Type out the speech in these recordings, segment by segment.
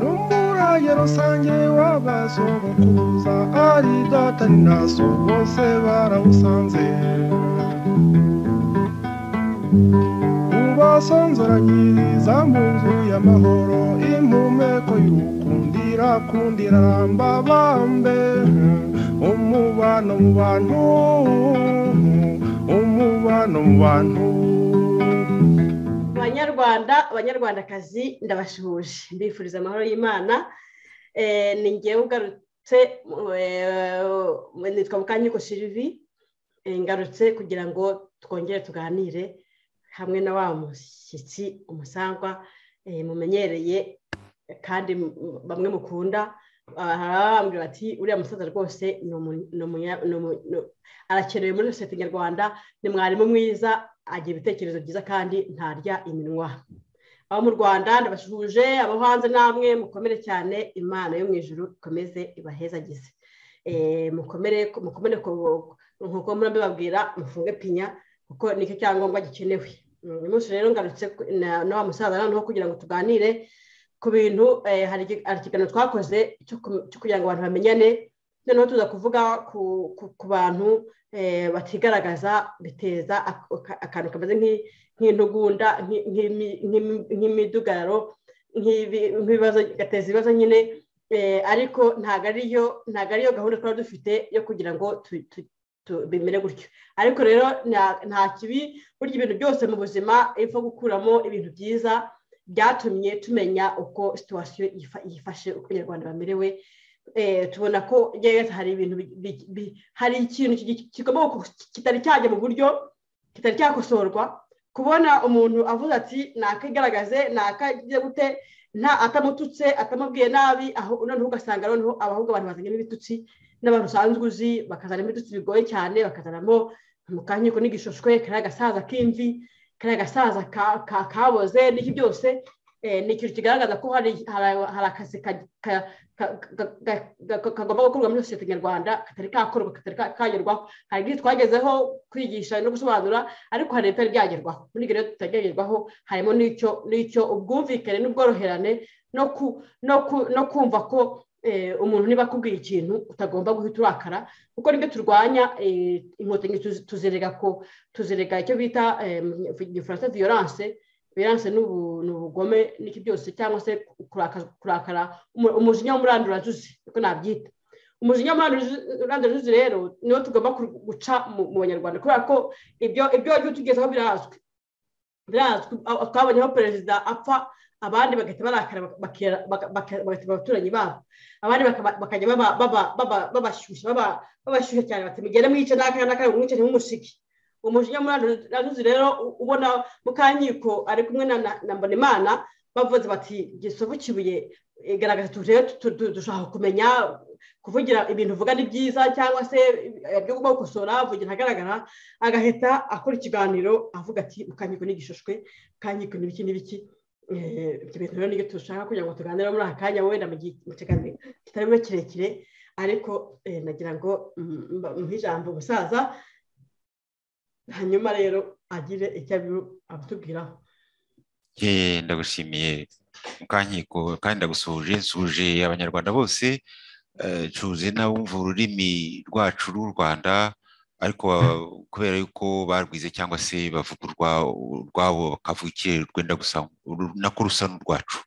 n'umurage rusange w'abasogokuruza ari data ni na so bose barawusanze ubasonzoranyiriza mu nzu y'amahoro impumeko y'ukundira kundira ramba bambe umubano mu bantu umubano mu bantu. Banyarwanda abanyarwandakazi ndabashuhuje. Mbifuriza amahoro y'imana. Eh, ni ngewe ugarutse eh, nitwa mukanyiko sirivi Eh, ngarutse kugira ngo twongere tuganire hamwe na wa mushyitsi umusangwa mumenyereye kandi bamwe mukunda. Ah, hari abambwira bati uriya musaza rwose arakenewe muri sosiyete nyarwanda ni mwarimu mwiza agira ibitekerezo byiza kandi ntarya iminwa. Abo mu rwanda ndabasuhuje abo hanze namwe mukomere cyane imana yo mu ijuru ikomeze ibahezagize. Eh, mukomere mukomere ku- nk'uko murabibabwira mufunge pinya kuko ni cyo cyangombwa gikenewe. Mm, uyu munsi rero ngarutse na wa musaza noneho kugira ngo tuganire ku bintu eh, hari iki- hari ikiganiro twakoze cyo ku- cyo kugira ngo abantu bamenyane. Noneho tuza kuvuga ku- bantu batigaragaza biteza ak- aka- akantu kameze nk'i- nk'intugunda nk'i- nk'imi- nk'imi- nk'imidugararo nk'ibi- nk'ibibazo gateza ibibazo nyine. Eh, ariko ntabwo ariyo ntabwo ariyo gahunda twari dufite yo kugira ngo bimere gutyo. Ariko rero nta- kibi burya ibintu byose mu buzima ipfa gukuramo ibintu byiza byatumye tumenya uko situwasiyo yifa- yifashe uko abanyarwanda bamerewe Eh, tubona ko hari ibintu bi- bi- bi- hari ikintu ki- kigomba ku- kitari cyajya mu buryo kitari cyakosorwa. Kubona umuntu avuze ati nakagaragaze nakagiye gute nta atamututse atamubwiye nabi aho noneho ugasanga noneho abahubwo abantu bazanyemo ibitutsi n'abantu usanzwe uzi bakazanamo ibitutsi bigoye cyane bakazanamo mu kanyiko n'igishoshwe kariya gasaza k'imvi kariya gasaza ka- ka- kaboze n'iki byose. eh, ni ikintu kigaragaza ko hari akazi ka- ka- ka- ka- ka- ka- kagomba gukorwa muri sosiyete nyarwanda katari kakorwa katari ka- kagerwaho hari ibyo twagezeho kwigisha no gusobanura ariko hari ibitari byagerwaho muri ibyo rero tutagerwaho harimo n'icyo ubwumvikane n'ubworoherane no ku- no ku- no kumva ko eh, umuntu niba akubwiye ikintu utagomba guhita urakara kuko ni byo turwanya eh, inkotanyi tuzirega icyo bita eh, gifaransa violence violence ni ubu- ni ubugome n'iki byose cyangwa se kuraka- kurakara umu- umujinya w'umurandurazuzi niko nabyita. Umujinya w'umurandurazuzi rero niwo tugomba guca mu banyarwanda kubera ko ibyo ibyo tugezeho birazwi. Birazwi aho twaboneho perezida apfa abandi bagahita barakara bagahita abaturanyi babo. Abandi bakajya baba- baba- baba- babashyushya baba- babashyushya cyane bati mugende mwice n'aka n'aka mwice ntimumusike. Umujinya muranuzi rero u- ubona mukanyiko ari kumwe na na- na mbonimana bavuze bati gisovu kibuye. Igaragaza turebe tu- tu- dushaka kumenya kuvugira ibintu uvuga ni byiza cyangwa se ibyo ugomba gukosora. Vugira ahagaragara agahita akora ikiganiro avuga ati mukanyiko n'igishishwe mukanyiko n'ibiki n'ibiki Eh, ibyo bintu rero ni byo dushaka kugira ngo tuganire muri aka kanya wenda mu kiganiro kitari bube kirekire ariko eh, nagira ngo mm, muhe ijambo hanyuma rero agire icyo abitubwiraho Ye, ndagushimiye. Mukankiko kandi ndagusuhuje nsuhuje abanyarwanda bose eh, nsuhuje n'abumva ururimi rwacu rw'u rwanda ariko kubera yuko barwize cyangwa se bavuga urwa- urwabo bakavuga ikirere rwenda gusa nako rusa n'urwacu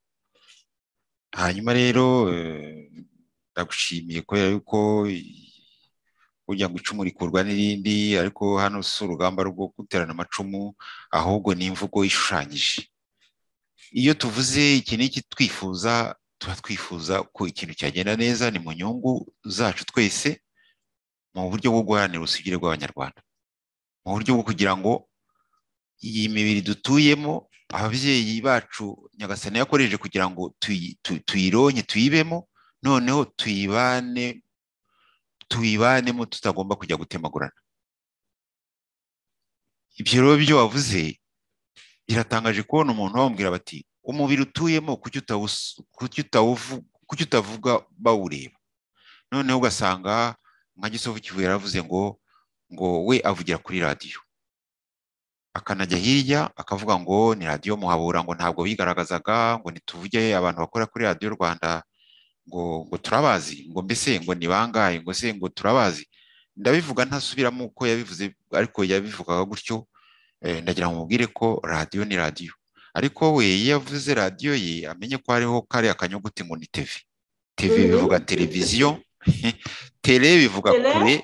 hanyuma rero eh, ndagushimiye kubera yuko kugira ngo icumu rikurwa n'irindi ariko hano si urugamba rwo guterana amacumu ahubwo ni imvugo ishushanyije. Iyo tuvuze iki n'iki twifuza tuba twifuza ko ikintu cyagenda neza ni mu nyungu zacu twese mu buryo bwo guharanira ubusugire bw'abanyarwanda. Mu buryo bwo kugira ngo iyi mibiri dutuyemo ababyeyi bacu nyagasani yakoresheje kugira ngo tuyi- tu- tuyironye tuyibemo noneho tuyibane tuyibanemo tutagomba kujya gutemagurana. Ibyo rero byo wavuze biratangaje kubona umuntu bamubwira bati umubiri utuyemo kuki utavuga bawureba? Noneho ugasanga nka gisovu kivuye yaravuze ngo ngo we avugira kuri radiyo akanajya hirya akavuga ngo ni radiyo muhabura. Ngo ntabwo bigaragazaga ngo ntituvuge abantu bakora kuri radiyo rwanda. Ngo ngo turabazi ngo mbese ngo ni bangahe ngo se ngo turabazi? Ndabivuga ntasubiramo uko yabivuze ariko yabivugaga gutyo ndagira ngo mubwire ko radiyo ni radiyo ariko we iyo yavuze radiyo ye amenye ko hariho kariya kanyuguti ngo ni tevi tevi bivuga televiziyo tere bivuga kure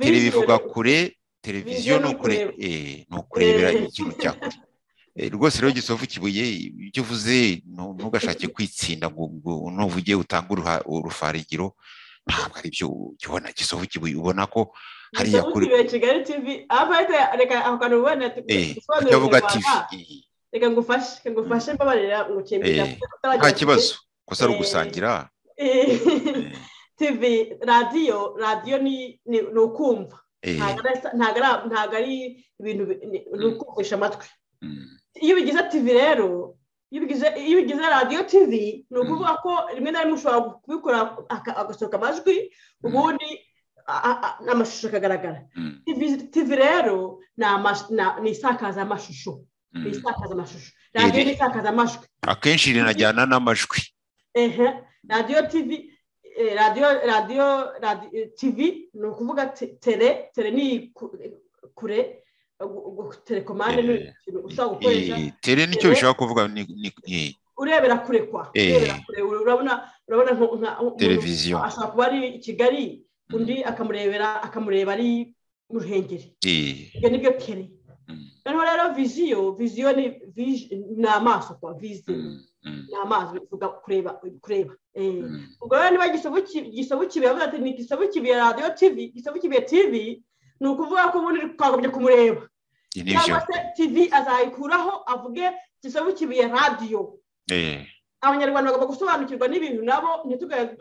tere bivuga kure televiziyo ni ukurebera ikintu cya kure. Rwose rero gisovu kibuye ibyo uvuze ntugashake kwitsinda ngo nuvuge utange urufarigiro ntabwo ari byo ubona gisovu kibuye ubona ko hariya kuri kigali tivi reka ako kantu ubona tukavuga tivi reka ngufashe ngufashe mbabarira ngo nta kibazo. Kosa ari ugusangira tivi radiyo radiyo ni ukumva ntabwo ari ibintu ni ukumvisha amatwi. Iyo ubigize tivi rero iyo ubigize radiyo tivi ni ukuvuga ko rimwe na rimwe ushobora kubikora agasohoka amajwi ubundi amashusho akagaragara. Tivi rero ni isakazamashusho. Ni isakazamashusho. Radiyo ni isakazamajwi akenshi rinajyana n'amajwi. Radiyo tivi radiyo radiyo tivi ni ukuvuga tere tere ni kure. Telekomande ni ikintu ushobora gukoresha. Tere ni cyo bishobora kuvuga urebera kure kwa. Urabona televiziyo ashobora kuba ari i kigali undi akamurebera akamureba ari mu ruhengeri ibyo ni byo tere noneho rero viziyo viziyo ni amaso kwa viziyo. Ni amaso bivuga kureba kureba. Ubwo rero niba gisobu kibi yavuze ati ni gisobu kibi radiyo tivi gisobu kibi tivi ni ukuvuga ko ubundi twagombye kumureba. Cyangwa se tivi azayikuraho avuge gisobu kibi radiyo abanyarwanda bagomba gusobanukirwa n'ibintu nabo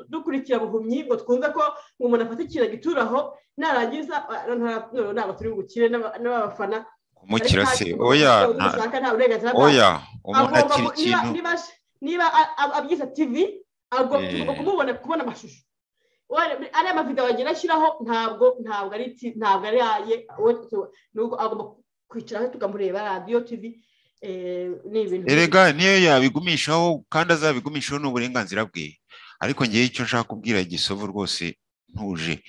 dukurikira buhumyi ngo twumve ko umuntu afata ikintu agituraho narangiza ntabwo turi bukire n'abafana. Kumukira se oya oya umuntu akira ikintu niba abyise tivi agomba kumubona kubona amashusho. Ariya mavidewo agenda ashyiraho ntabwo ntabwo ari ntabwo ari aye agomba kwicaraho tukamureba radiyo tivi erega niyo yabigumishaho kandi azabigumishaho ni uburenganzira bwe. Ariko ngewe icyo nshaka kubwira gisovu rwose ntuje.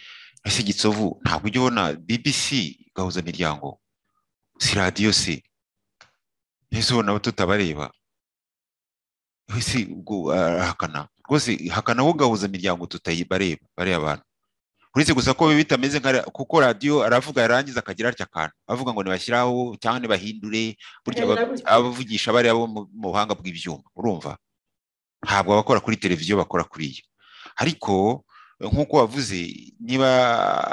Ese gisovu ntabwo ujya ubona bbc gahuza miryango si radiyo se ese ubona abo tutabareba? Ese ubwo arahakana rwose hakana wo gahuza miryango tutayibareba bariya abantu. Uretse gusa ko bitameze nka kuko radiyo aravuga yarangiza akagira atya akantu. Avuga ngo ntibashyiraho cyangwa ntibahindure burya abavugisha bariya bo mu buhanga bw'ibyuma. Urumva? Ntabwo abakora kuri televiziyo bakora kuriya ariko nk'uko wavuze niba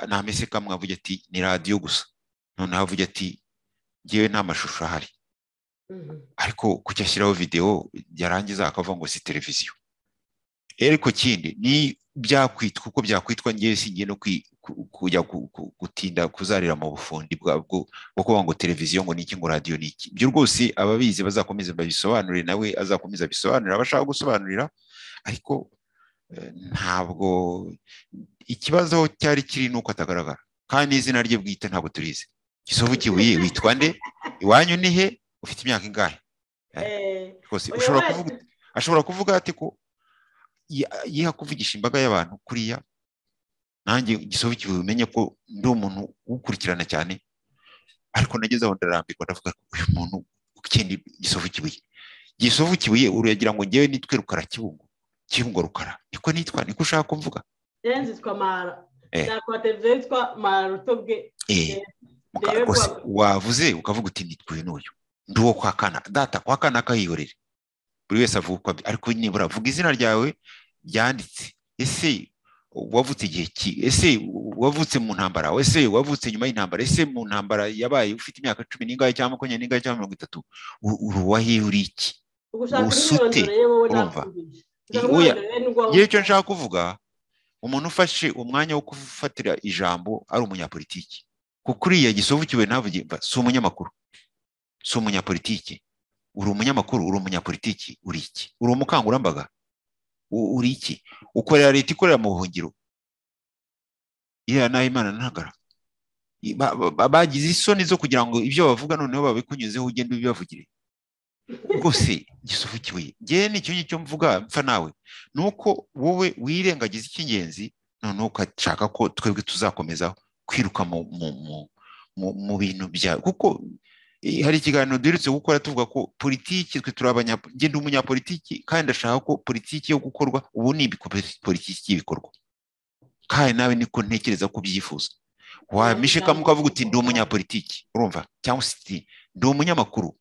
nta mese kamwe avuga ati ni radiyo gusa. Noneho avuga ati ngewe nta mashusho ahari. Ariko kuki ashyiraho videwo yarangiza akavuga ngo si televiziyo. Ariko kindi ni byakwitwa uko byakwitwa ngewe singiye no kujya gutinda kuzarira mu bufundi bwo kuvuga ngo televiziyo ngo niki ngo radiyo niki ibyo rwose ababizi bazakomeza babisobanurire nawe azakomeza abisobanurira abashaka gusobanurira ariko ntabwo ikibazo cyari kiri nuko atagaragara. Kandi n'izina rye bwite ntabwo turizi. Gisovu kibuye witwa nde? Iwanyu ni he? Ufite imyaka ingahe? Rwose ashobora kuvuga ati ko yiha kuvugisha imbaga y'abantu kuriya nanjye gisovu kibuye umenye ko ndi umuntu uwukurikirana cyane ariko nageze aho ndarambirwa ndavuga uyu muntu ukindi gisovu kibuye uragira ngo ngewe nitwe rukara kibungo kibungo rukara niko nitwa niko ushaka kumvuga yenzi yitwa mara nakora televiziyo yitwa mara rutobwe wavuze ukavuga uti nitwe n'uyu ndi uwo kwa kana data kwa kana akayihorere buri wese uko ariko nibura avuga izina ryawe ryanditse. Ese wavutse igihe ki? Ese wavutse mu ntambara? Ese wavutse nyuma y'intambara? Ese mu ntambara yabaye ufite imyaka cumi n'ingahe cyangwa makumyabiri n'ingahe cyangwa mirongo itatu? Uri uwahe uri iki? Usute. urumva? Yewe icyo nshaka kuvuga umuntu ufashe umwanya wo gufatira ijambo ari umunyapolitiki. Kuko uriya gisovukiwe ntavuge si umunyamakuru. Si umunyapolitiki. Uri umunyamakuru uri umunyapolitiki uri iki? Uri umukangurambaga? Uri iki? Ukorera leta ikorera mu buhungiro? Iriya naho imana ntagara ba- ba- bagize isoni zo kugira ngo ibyo bavuga noneho babikunyuzeho ugende ubibavugire. Rwose kibuye ngewe ni cyo ngicyo mvuga mpfa nawe. Ni uko wowe wirengagiza icy'ingenzi noneho ugashaka ko twebwe tuzakomeza kwiruka mu bintu bya kuko hari ikiganiro duherutse gukora tuvuga ko politiki twe turi abanya ngenda umunyapolitiki kandi ndashaka ko politiki yo gukorwa ubu ni politiki y'ibikorwa. Kandi nawe niko ntekereza ko ubyifuza. Wamishe kamwe ukavuga uti ndi umunyapolitiki. Urumva? Cyangwa se ndi umunyamakuru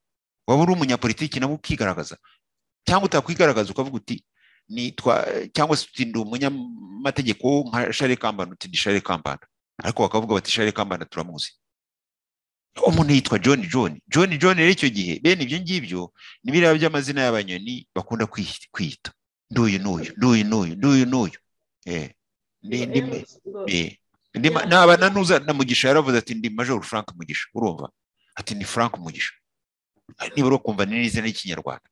waba uri umunyapolitiki nawe ukigaragaza. Cyangwa utakwigaragaza ukavuga uti nitwa cyangwa se uti ndi umunyamategeko nka share kambanda. Uti ndi share kambanda. Ariko bakavuga bati share kambanda turamuzi. Umuntu yitwa john john. John john rero icyo gihe bene ibyo ngibyo ni biriya by'amazina y'abanyoni bakunda kwi- kwiyita nduyu n'uyu nduyu n'uyu nduyu n'uyu. Ndi ma- Yeah. naba na nuza na mugisha yaravuze ati ndi major frank mugisha. Urumva? Ati ni frank mugisha. Nibura ukumva ni n'izina ry'ikinyarwanda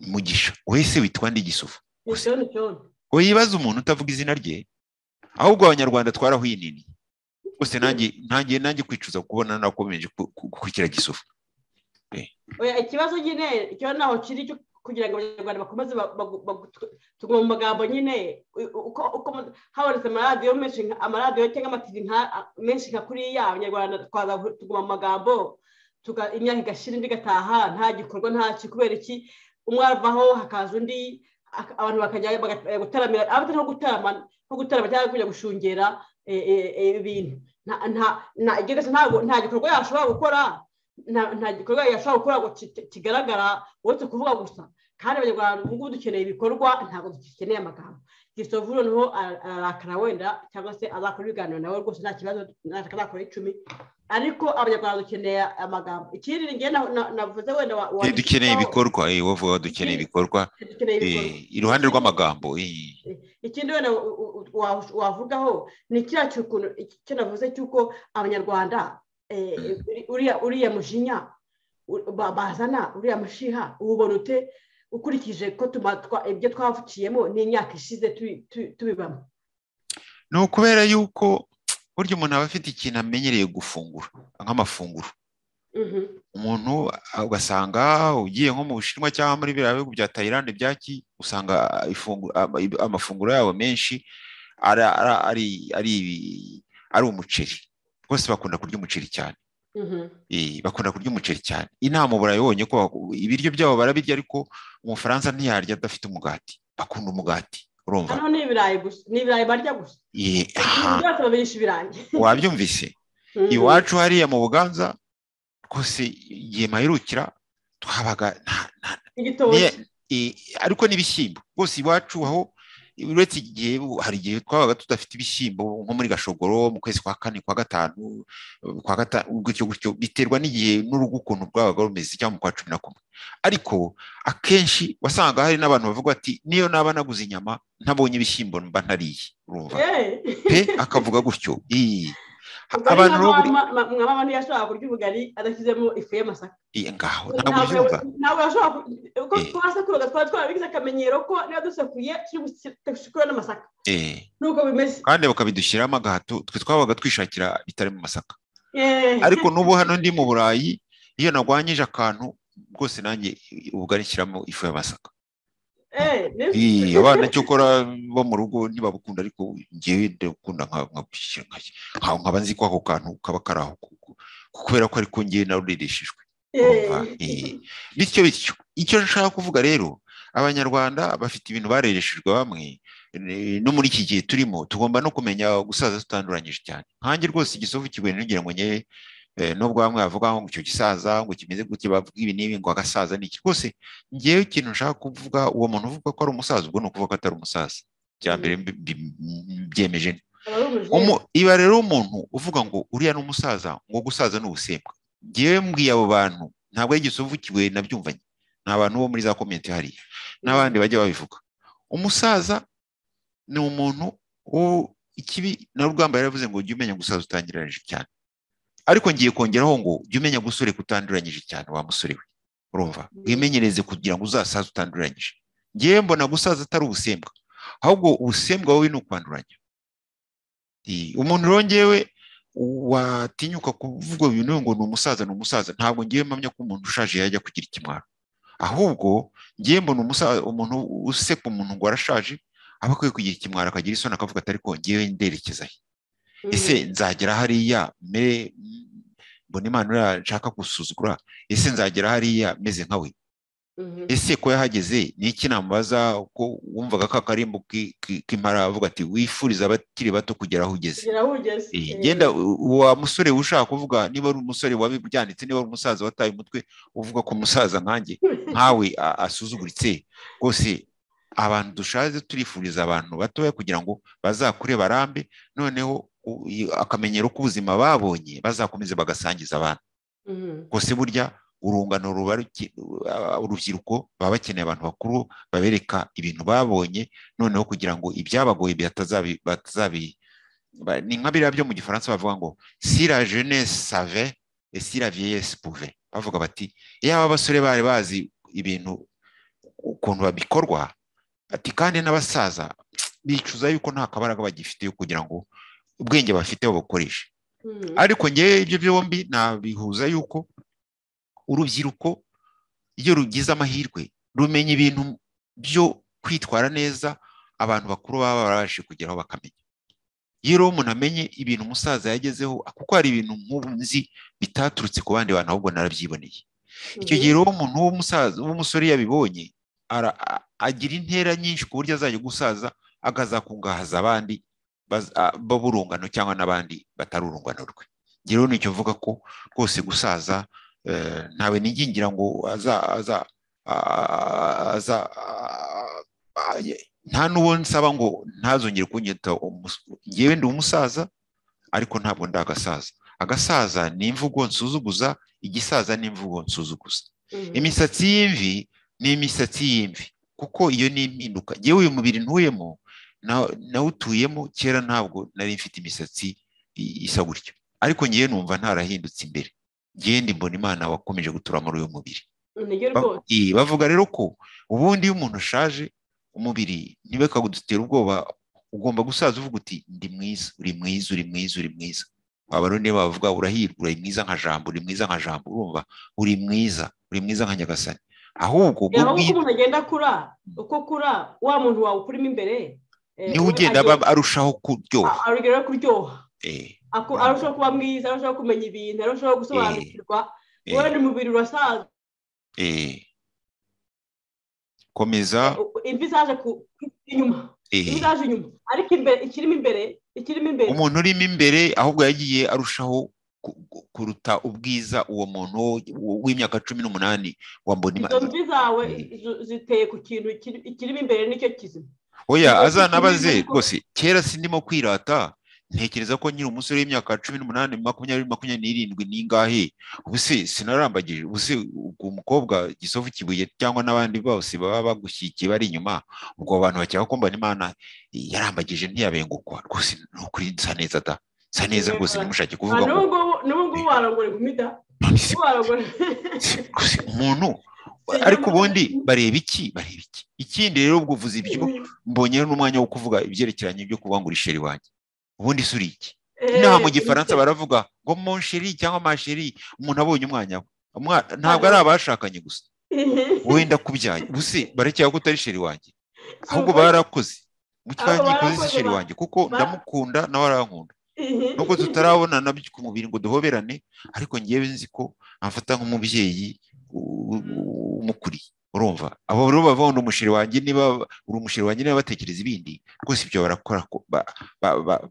mugisha wese witwa ndi gisufu. Ni John John. wibaza umuntu utavuga izina rye ahubwo abanyarwanda twarahwinini rwose nanjye nanjye kwicuza kubona nakomeje ku- ku- gukurikira gisufu Oya, ikibazo nyine icyo naho kiri cyo kugira ngo abanyarwanda bakomeze tuguma mu magambo nyine uko habonetse amaradiyo menshi amaradiyo cyangwa amativi menshi nka kuriya abanyarwanda tuguma mu magambo imyaka igashira indi igataha nta gikorwa nta kubera iki umwe avaho hakaza undi abantu bakajya baga- gutaramira abandi nko gutarama nko gutarama cyangwa kujya gushungera eh, eh, eh, ibintu. Nta gikorwa yashobora gukora nta gikorwa yashobora gukora ngo ki- kigaragara uretse kuvuga gusa. Kandi abanyarwanda ubu dukeneye ibikorwa ntabwo dukeneye amagambo. Gisovu noneho ara- ararakara wenda cyangwa se azakora ibiganiro nawe rwose nta kibazo azakora icumi. Ariko abanyarwanda dukeneye amagambo. Ikindi ngewe na- na- navuze wenda dukeneye ibikorwa eh wovuga dukeneye ibikorwa. dukeneye ibikorwa. Eh, iruhande rw'amagambo eh. Ikindi wenda wavugaho ni kiriya cy'ukuntu icyo navuze cy'uko abanyarwanda eh, uriya uriya mujinya bazana uriya mushiha ubona ute? Ukurikije ko ibyo twavukiyemo n'imyaka ishize tubi- tu- tubibamo. Ni ukubera yuko burya umuntu aba afite ikintu amenyereye gufungura nk'amafunguro. Umuntu ugasanga ugiye nko mu bushinwa cyangwa muri biriya bihugu bya tayilande byaki usanga amafunguro yabo menshi ari umuceri. Rwose bakunda kurya umuceri cyane. Mhm. Eh, bakunda kurya umuceri cyane. Inama burayi wabonye ko ibiryo byabo barabirya ariko umufaransa ntiyarya adafite umugati. Bakunda umugati. Urumva? Hano ni ibirayi gusa ni ibirayi barya gusa. Eh, ibintu byose babirisha ibirayi. Wabyumvise? Mhm. iwacu hariya mu buganza rwose igihe mpahirukira twabaga ariko n'ibishyimbo. Rwose iwacu aho uretse igihe hari igihe twabaga tudafite ibishyimbo nko muri gashogoro mu kwezi kwa kane kwa gatanu kwa gatanu gutyo gutyo biterwa n'igihe n'urugo ukuntu rwabaga rumeze cyangwa mu kwa cumi na kumwe. Ariko akenshi wasanga hari n'abantu bavuga ati niyo naba naguze inyama ntabonye ibishyimbo mba ntariye. Urumva? Pe akavuga gutyo. Ii. Abantu ni rero nka buri- mama- ma- mwa mama ntiyashobora kurya ubugari adashyizemo ifu y'amasaka? Ngaho ntabwo ubyumva ntabwo yashobora ku- uko Eh. twari twarabigize akamenyero ko niba dusekuye turi gusekura n'amasaka. Eh, nuko bimeze. Kandi bakabidushyiramo agahato twe twabaga twishakira bitari mu masaka. Eh. ariko n'ubu hano ndi mu burayi iyo nagwanyije akantu rwose nanjye ubugari nshyiramo ifu y'amasaka. Eh, abana cyokora bo mu rugo ntibabukunda ariko ngewe ndakunda nka- nkabushyira nka- nka- nkaba nzi ko ako kantu kaba kari aho ku- ku- kubera ko ariko ngewe? Eh. Eh, bityo bityo icyo nshaka kuvuga rero abanyarwanda bafite ibintu barereshejwe bamwe no muri iki gihe turimo tugomba no kumenya gusaza tutanduranyije cyane. Nkanjye rwose igisovu kigoye ntugira ngo nyewe eh, nubwo bamwe bavuga ngo icyo gisaza ngo kimeze gutya bavuga ibi n'ibi ngo agasaza ni iki? Rwose ngewe ikintu nshaka kuvuga uwo muntu uvuga ko ari umusaza ubwo ni ukuvuga ko atari umusaza. Bya mbere. Umu- iba rero umuntu uvuga ngo uriya ni umusaza ngo gusaza ni ubusembwa ngewe mbwiye abo bantu ntabwo igisovu kigoye nabyumvanye. Ni abantu bo muri za komenti hariya. N'abandi bajya babivuga. Umusaza ni umuntu ikibi na rugamba yaravuze ngo jya umenya gusaza utangiranyije cyane. Ariko ngiye kongeraho ngo jya umenya gusore kutanduranyije cyane wa musore we. Urumva? Wimenyereze kugira ngo uzasaze utanduranyije. Ngewe mbona gusaza atari ubusembwa. Ahubwo ubusembwa wowe ni ukwanduranya umuntu rongewe watinyuka kuvuga ibintu ngo ni umusaza ni umusaza. Ntabwo ngiye mpamya ko umuntu ushaje yajya kugira ikimwaro. Ahubwo ngiye mbona umusaza umuntu useka umuntu ngo arashaje aba akwiye kugira ikimwaro akagira isoni akavuga ati ariko ngewe nderekeza he ese nzagera hariya mere mbona imana uriya nshaka gusuzugura. Ese nzagera hariya meze nka we? Ese ko yahageze? Ni iki namubaza ko wumvaga ka karimbo k'impara avuga ati wifuriza abakiri bato kugera aho ugeze. Genda wa musore ushaka kuvuga niba ari umusore wabibyanditse niba ari umusaza wataye umutwe uvuga ko umusaza nkanjye nkawe asuzuguritse. Rwose abantu dushaje turifuriza abantu batoya kugira ngo bazakure barambe noneho akamenyero k'ubuzima babonye bazakomeze bagasangiza abantu rwose burya urungano urubyiruko baba bakeneye abantu bakuru babereka ibintu babonye noneho kugira ngo ibyabagoye batazabi ni nka biriya byo mu gifaransa bavuga ngo si la jeunesse save et si la vieillesse pouvait. Bavuga bati iyo aba basore bari bazi ibintu ukuntu babikorwa. Ati kandi n'abasaza bicuza yuko nta kabaraga bagifite kugira ngo ubwenge bafite babukoreshe ariko ngewe ibyo byombi nabihuza yuko urubyiruko iyo rugize amahirwe rumenya ibintu byo kwitwara neza abantu bakuru baba barabashije kugeraho bakamenya. Iyo rero umuntu amenye ibintu umusaza yagezeho kuko hari ibintu nk'ubu nzi bitaturutse ku bandi bantu ahubwo narabyiboneye. Icyo gihe rero umuntu w'umusaza w'umusore yabibonye agira intera nyinshi ku buryo azajya gusaza akazakungahaza abandi b'urungano cyangwa n'abandi batari urungano rwe rero ni cyo mvuga ko rwose gusaza ntawe nigingira ngo aza nta n'uwo nsaba ngo ntazongere kunyita ngewe ndi umusaza ariko ntabwo ndi agasaza. Agasaza ni imvugo nsuzuguza igisaza ni imvugo nsuzuguza. Imisatsi y'imvi ni imisatsi y'imvi kuko iyo ni impinduka. Ngewe uyu mubiri ntuyemo nawutuyemo kera ntabwo nari mfite imisatsi isa gutyo. Ariko ngewe numva ntarahindutse imbere. Ngende mbona imana wakomeje gutura muri uyu mubiri. Bavuga rero ko ubundi iyo umuntu ashaje umubiri ntibakagudutera ubwoba ugomba gusaza uvuga uti ndi mwiza uri mwiza uri mwiza uri mwiza. Waba rero niba bavuga urahirwa uri mwiza nka jambo uri mwiza nka jambo. Urumva uri mwiza uri mwiza nka nyagasani. Ahubwo uko umuntu agenda akura uko akura wa muntu wawe ukurimo imbere? Ni we ugenda arushaho kuryoha arugeraho kuryoha arushaho kuba mwiza arushaho kumenya ibintu arushaho gusobanukirwa wowe umubiri urasaza komeza imvi zaje inyuma imvi zaje inyuma ariko imbere ikirimo imbere ikirimo imbere umuntu urimo imbere ahubwo yagiye arushaho kuruta ubwiza uwo muntu w'imyaka cumi n'umunani wambona izo mvi zawe ziteye ku kintu kirimo imbere ni cyo kizima oya azanabaze rwose. Kera sindimo kwirata ntekereza ko nyiri umusore w'imyaka cumi n'umunani makumyabiri makumyabiri n'irindwi n'ingahe ubu se sinarambagije. Ubu se umukobwa gisovu kibuye cyangwa n'abandi bose baba bagushyigikiye bari inyuma ubwo abantu bakeka ko mbona imana yarambagije ntiyabengukwa. Rwose ni ukuri nsa neza da. Nsa neza rwose ntimushake kuvuga ngo n'ubu ngubu warangura inkumi da. Umuntu ariko ubundi bareba iki? Bareba iki? Ikindi rero ubwo uvuze ibyo mbonye n'umwanya wo kuvuga ibyerekeranye byo kuvuga ngo uri sheri wanjye. Ubundi si uri iki? Inaha mu gifaransa baravuga ngo monsheri cyangwa masheri umuntu abonye umwanya we. Ntabwo ari abashakanye gusa. Wenda kubyaye. Ubuse barekera ko utari sheri wanjye. Ahubwo barakoze. Mu cyangwa si sheri wanjye. Kuko ndamukunda nawe arankunda. Nubwo tutarabonana ku mubiri ngo duhoberane ariko ngewe nzi ko amfata nk'umubyeyi umukuriye urumva? Abo rero bavana umusheri wanjye niba uri umusheri wanjye niba batekereza ibindi rwose ibyo barakora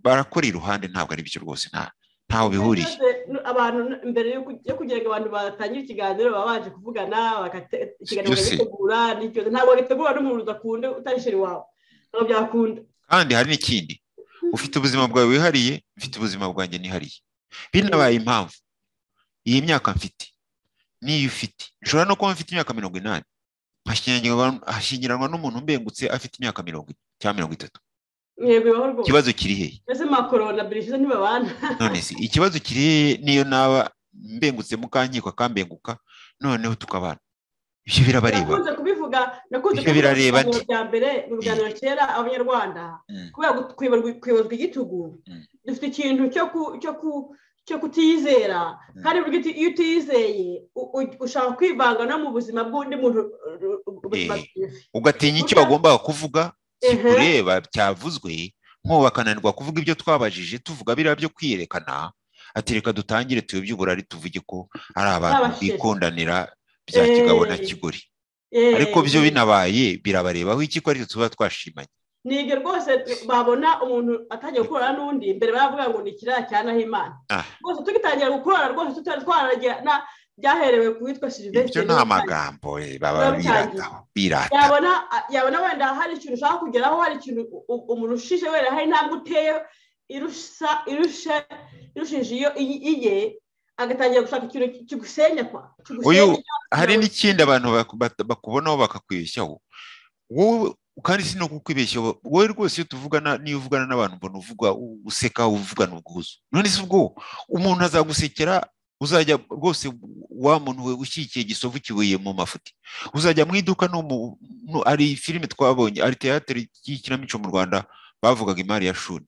barakora iruhande ntabwo ari byo rwose ntaho bihuriye. Abantu mbere yo kugira ngo abantu batangire ikiganiro baba baje kuvugana ikiganiro bagategura ntabwo bagitegura n'umuntu udakunda utari sheri wawe ntabwo byakunda. Kandi hari n'ikindi. Ufite ubuzima bwawe wihariye ufite ubuzima bwanjye nihariye. Binabaye impamvu. Iyi myaka mfite. N'iyo ufite nshobora no kuba mfite imyaka mirongo inani. Hashyingiranwa n'umuntu mbengutse afite imyaka mirongo cyangwa mirongo itatu. Ikibazo kiri hehe none se ikibazo kiri hehe niyo naba mbengutse mukankiko akambenguka noneho tukabana. Ibyo birabareba. Ibyo birareba mbere mu biganiro kera abanyarwanda. Kubera kwibazwa igitugu dufite ikintu cyo cyo ku cyo kutiyizera kandi uti- iyo utiyizeye ushaka kwivanga no mu buzima bw'undi muntu Eh. ugatinya icyo bagombaga kuvuga? Kikureba cyavuzwe nk'ubu bakananirwa kuvuga ibyo twabajije tuvuga biriya byo kwiyerekana. Ati reka dutangire tuyobye uburari tuvuge ko ari abantu bikundanira bya kigabo na Eh. kigori. Eh, ariko byo binabaye birabarebaho iki ko ari tuba twashimanye. Ni byo rwose babona umuntu atangiye gukorana n'undi mbere baravuga ngo ni ikirara cya nahimana. Ah. rwose tugitangira gukorana rwose tutari twaragira na byaherewe ku witwa ibyo silivesitiri ni amagambo eh, baba birata yabona yabona wenda hari ikintu ushaka kugeraho hari ikintu u- u- umurushije wenda hari intambwe uteye irusha irusha irushije iyo iye agatangira gushaka ikintu kigusenya kwa Uyu, hari n'ikindi abantu bakubonaho bakakwibeshyaho wowe kandi si no kukwibeshyaho wowe rwose iyo tuvugana niyo uvugana n'abantu mbona uvuga useka uvugana ubwuzu none se ubwo umuntu azagusekera uzajya rwose wa muntu we ushyigikiye gisovu kibuye mu mafuti. Uzajya mu iduka no hari filime twabonye ari teyatere y'ikinamico mu rwanda bavugaga imari ya shuri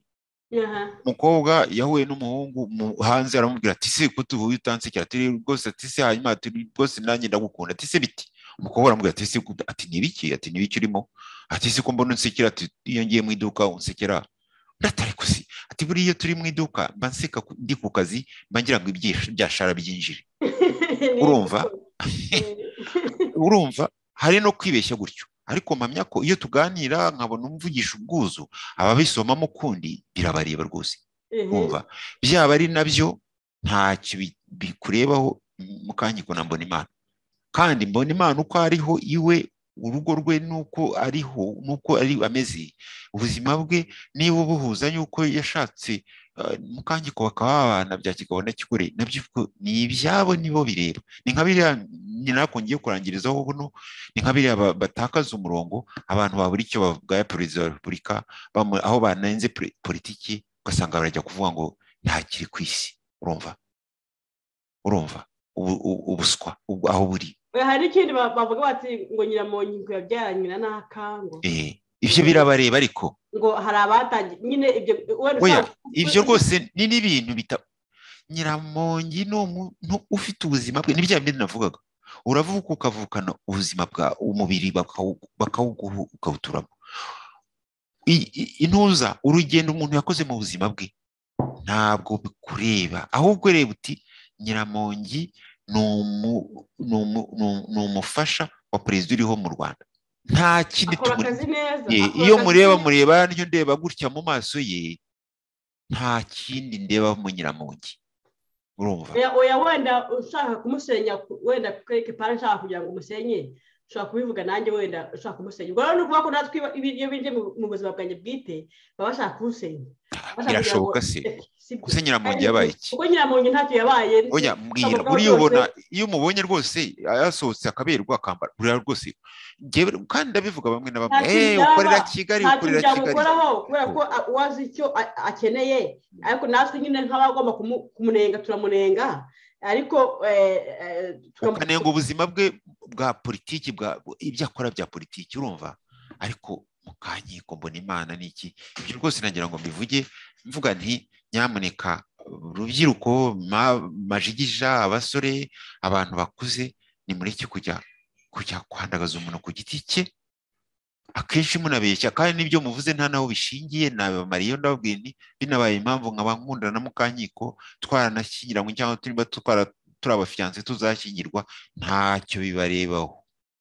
umukobwa yahuye n'umuhungu mu- hanze aramubwira ati se ko tuhuye utansekera ati rwose ati se hanyuma ati rwose nanjye ndagukunda. Ati se biti umukobwa aramubwira ati se gute?" ati ni ibiki ati ni ibiki urimo ati se ko mbona unsekera? Ati iyo ngiye mu iduka unsekera. Ndatari kusi ati buriya iyo turi mu iduka mba nseka ndi ku kazi mba ngira ngo ibyish- byashara byinjire. Urumva? urumva? Hari no kwibeshya gutyo. Ariko mpamya ko iyo tuganira nkabona umvugisha ubwuzu ababisomamo kundi birabareba rwose. Kumva byaba ari na byo ntacyo bi- bikurebaho mukanyiko na mbonimana kandi mbonimana uko ariho iwe urugo rwe nuko ariho nuko ari ameze. Ubuzima bwe niba ubuhuza yuko yashatse uh, mukanyiko bakaba babana bya kigabo na kigore. Nabyo ni ibyabo nibo bireba. Ni nka biriya nyina ngiye kurangirizaho buno ni nka biriya ba- batakaza umurongo abantu babura icyo bavuga ya perezida wa repubulika aho banenze poli- politiki ugasanga barajya kuvuga ngo ntakiri ku isi. Urumva? Urumva? Ubu- ubu- ubuswa ubu- aho buri. Hari n'ikindi ba- bavuga bati ngo nyiramonyi ngo yabyaranye na naka ngo Eh, ibyo birabareba ariko. ngo hari abatangiye nyine ibyo ibyo rwose ni n'ibintu bita nyiramongi ni umuntu ufite ubuzima bwe ni bya bindi navugaga. Uravuka ukavukana ubuzima bwa umubiri bakawu- bakawuguha ukawuturamo. Intuza urugendo umuntu yakoze mu buzima bwe ntabwo bikureba. Ahubwo reba uti nyiramongi ni umu- ni umu- ni umu- ni umufasha wa perezida uriho mu rwanda. Nta kindi iyo mureba mureba niyo ndeba gutya mu maso ye nta kindi ndeba mu nyiramongi. Urumva? Wenda ushaka kumusenya ku- wenda kwereka ipara nshaka kugira ngo umusenye ushobora kubivuga nanjye wenda ushaka kumusenya. Ubwo rero ni ukuvuga ko natwe iyo- binjiye mu buzima bwanjye bwite baba bashaka ngo- birashoboka se. Ese Nyiramongi yabaye iki? kuko nyiramongi ntacyo yabaye. Oya mbwira buriya ubona iyo umubonye rwose yasohotse akaberwa akambara buriya rwose. Kandi ndabivuga bamwe na bamwe kintu eh ukorera kigali ukorera kigali. byamukoraho kubera ko uwazi icyo akeneye ariko natwe nyine nk'abagomba kumu- kumunenga turamunenga. Ariko eh, eh, ukanenga ubuzima bwe bwa politiki ibyo akora bya politiki urumva? Ariko mukanyiko mbona imana ni iki? Ibyo rwose nagira ngo mbivuge mvuga nti nyamuneka urubyiruko ma- majigija abasore abantu bakuze nimureke kujya kujya kwandagaza umuntu ku giti cye? Akenshi munabeshya kandi n'ibyo muvuze nta naho bishingiye nabamariye ndababwiye nti binabaye impamvu nkaba nkundana na mukanyiko twaranashyingiranywe cyangwa turimo turi abafiyanse tuzashyingirwa ntacyo bibarebaho.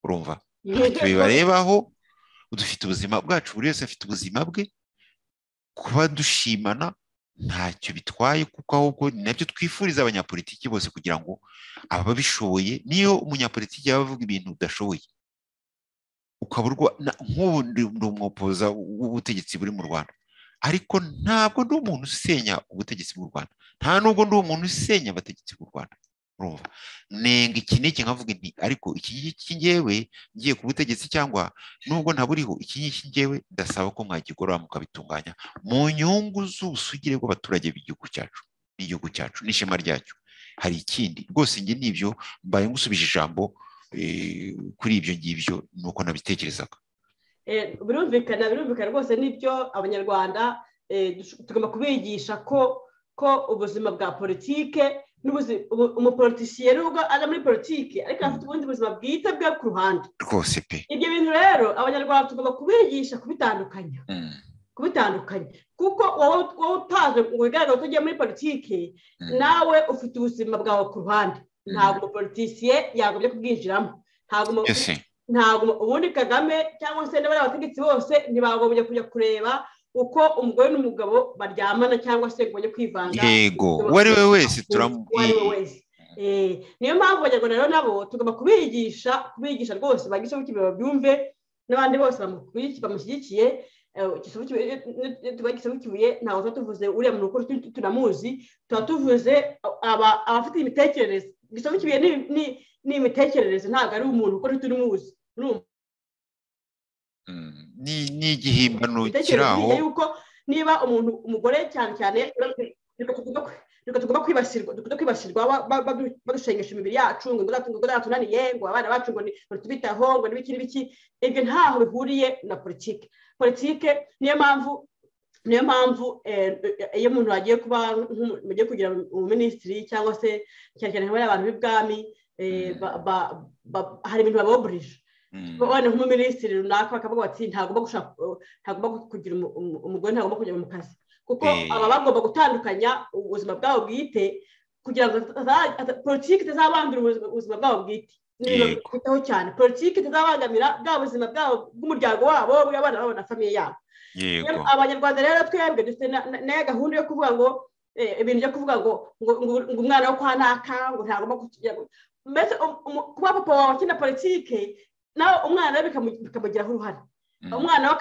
Urumva? Ntacyo bibarebaho. Dufite ubuzima bwacu buri wese afite ubuzima bwe. Kuba dushimana ntacyo bitwaye kuko ahubwo ni na byo twifuriza abanyapolitiki bose kugira ngo ababishoboye. Niyo umunyapolitiki yaba avuga ibintu udashoboye. Ukaba nk'ubu ndi umwopoza w'ubutegetsi buri mu rwanda. Ariko ntabwo ndi umuntu usenya ubutegetsi bw'u rwanda. Nta nubwo ndi umuntu usenya abategetsi b'u rwanda. Nenga iki n'iki nkavuga nti ariko iki ngiki ngewe ngiye ku butegetsi cyangwa nubwo ntaburiho? Iki ngiki ngewe ndasaba ko mwagikora mukabitunganya mu nyungu z'ubusugire bw'abaturage b'igihugu cyacu n'igihugu cyacu n'ishema ryacyo. Hari ikindi? Rwose njye ni byo mbaye ngusubije ijambo kuri ibyo ngibyo ni uko nabitekerezaga. Eh, birumvikana birumvikana rwose ni byo abanyarwanda tugomba kubigisha ko ko ubuzima bwa politike umupolitisiye nubwo ajya muri politiki ariko afite ubundi buzima bwite bwe ku ruhande. Rwose pe. Ibyo bintu rero abanyarwanda tugomba kubigisha kubitandukanya. Kubitandukanya. Kuko wowe utaje ngo wigaragare ko ugiye muri politiki nawe ufite ubuzima bwawe ku ruhande. Ntabwo umupolitisiye yagombye kubwinjiramo ntabwo ubundi kagame cyangwa se n'abari abategetsi bose ntibagombye kujya kureba uko umugore n'umugabo baryamana cyangwa se ngo bajye kwivanga. Yego. Uwo ari we wese turamubwiye niyo mpamvu abanyarwanda rero nabo tugomba kubigisha kubigisha rwose bagisha gutyo babyumve n'abandi bose bamushyigikiye tuba gisebukibuye ntabwo tuba tuvuze uriya muntu ukora tunamuzi tuba tuvuze abafite imitekerereze. Gisebukibuye ni imitekerereze ntabwo ari umuntu ukora turimuzi ni igihimbano kiri aho. niba umuntu umugore cyane cyane reka tugomba kwibasirwa dukunda kwibasirwa badushengesha imibiri yacu ngo zatunaniye ngo abana bacu ngo ntitubitaho ngo n'ibiki n'ibiki ibyo ntaho bihuriye na politiki. Politiki niyo mpamvu niyo mpamvu iyo umuntu agiye kuba mugiye kugira umuminisitiri cyangwa se cyane cyane nk'abari abantu b'ibwami hari ibintu baboburije wenda nk'umuminisitiri runaka bakavuga bati ntagomba kugira umugore ntagomba kujya mu kazi kuko aba bagomba gutandukanya ubuzima bwabo bwite kugira ngo politiki itazabandura ubuzima bwabo bwite. Kwitaho cyane. Politiki itazabangamira bwa buzima bwabo bw'umuryango wabo bw'abana babo na famiye yabo. Abanyarwanda rero twebwe dufite na yo gahunda yo kuvuga ngo ibintu byo kuvuga ngo ngo umwana wo kwa naka ngo ntagomba mbese kuba papa wawe akina politiki nawe umwana we bikamugiraho uruhare. Umwana we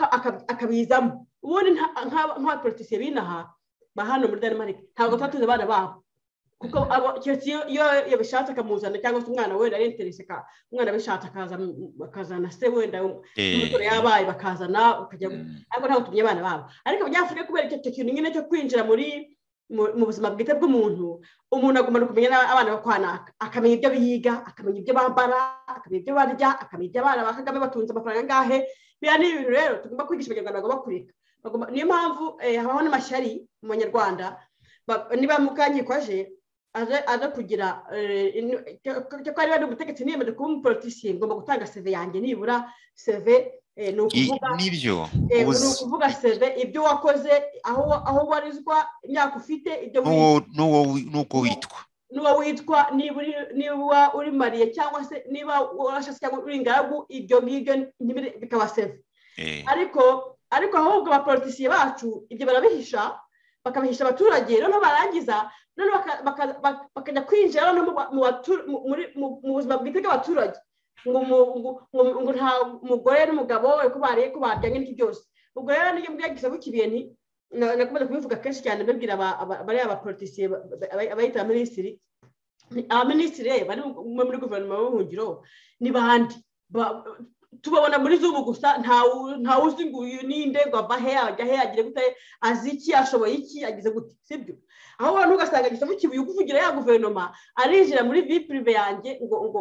akabizamo. Ubundi nk'abapolitisiye binaha ba hano muri denmark ntabwo tuba tuzi abana babo. Kuko iyo yabishatse akamuzana cyangwa se umwana wenda arinterese umwana abishatse akazana se wenda umusore yabaye bakazana ariko ntabwo tumenye abana babo. Ariko abanyafurika kubera icyo kintu nyine cyo kwinjira muri mu buzima bwite bw'umuntu umuntu agomba kumenya abana bo kwanaka akamenya ibyo biga akamenya ibyo bambara akamenya ibyo barya akamenya ibyo abana ba kagame batunze amafaranga angahe. Biriya ni ibintu rero tugomba kwigisha abanyarwanda bagomba kureka. Niyo mpamvu habaho n'amashyari mu banyarwanda niba mukanyiko aje aje kugira cyo ko ari umutegetsi niyemeje kuba umupolitisiye ngomba gutanga seve yanjye nibura seve ni ukuvuga seve ibyo wakoze aho ubarizwa imyaka ufite ibyo n'uko witwa. N'uwo witwa niba uri mariye cyangwa se niba warashatse cyangwa uri ingaragu ibyo ngibyo bikaba seve ariko ariko ahubwo abapolitisiye bacu ibyo barabihisha bakabihisha abaturage noneho barangiza noneho bakajya kwinjira mu buzima bwite bw'abaturage. Ngo nta mugore n'umugabo ko baryanye n'iki byose. Ubwo rero niyo mbwiye bukibiye nti nakomeza kubivuga kenshi cyane mbibwira bariya abapolitisiye abayita abaminisitiri abaminisitiri bari muri guverinoma y'ubuhungiro ni bandi tubabona muri zubu gusa ntawe uzi ngo uyu ninde ngo ava he ajya he agire gute azi iki ashoboye iki agize gute sibyo aho abantu ugasanga gisamo kibuye kuvugira ya guverinoma arinjira muri vi pirive yanjye ngo ngo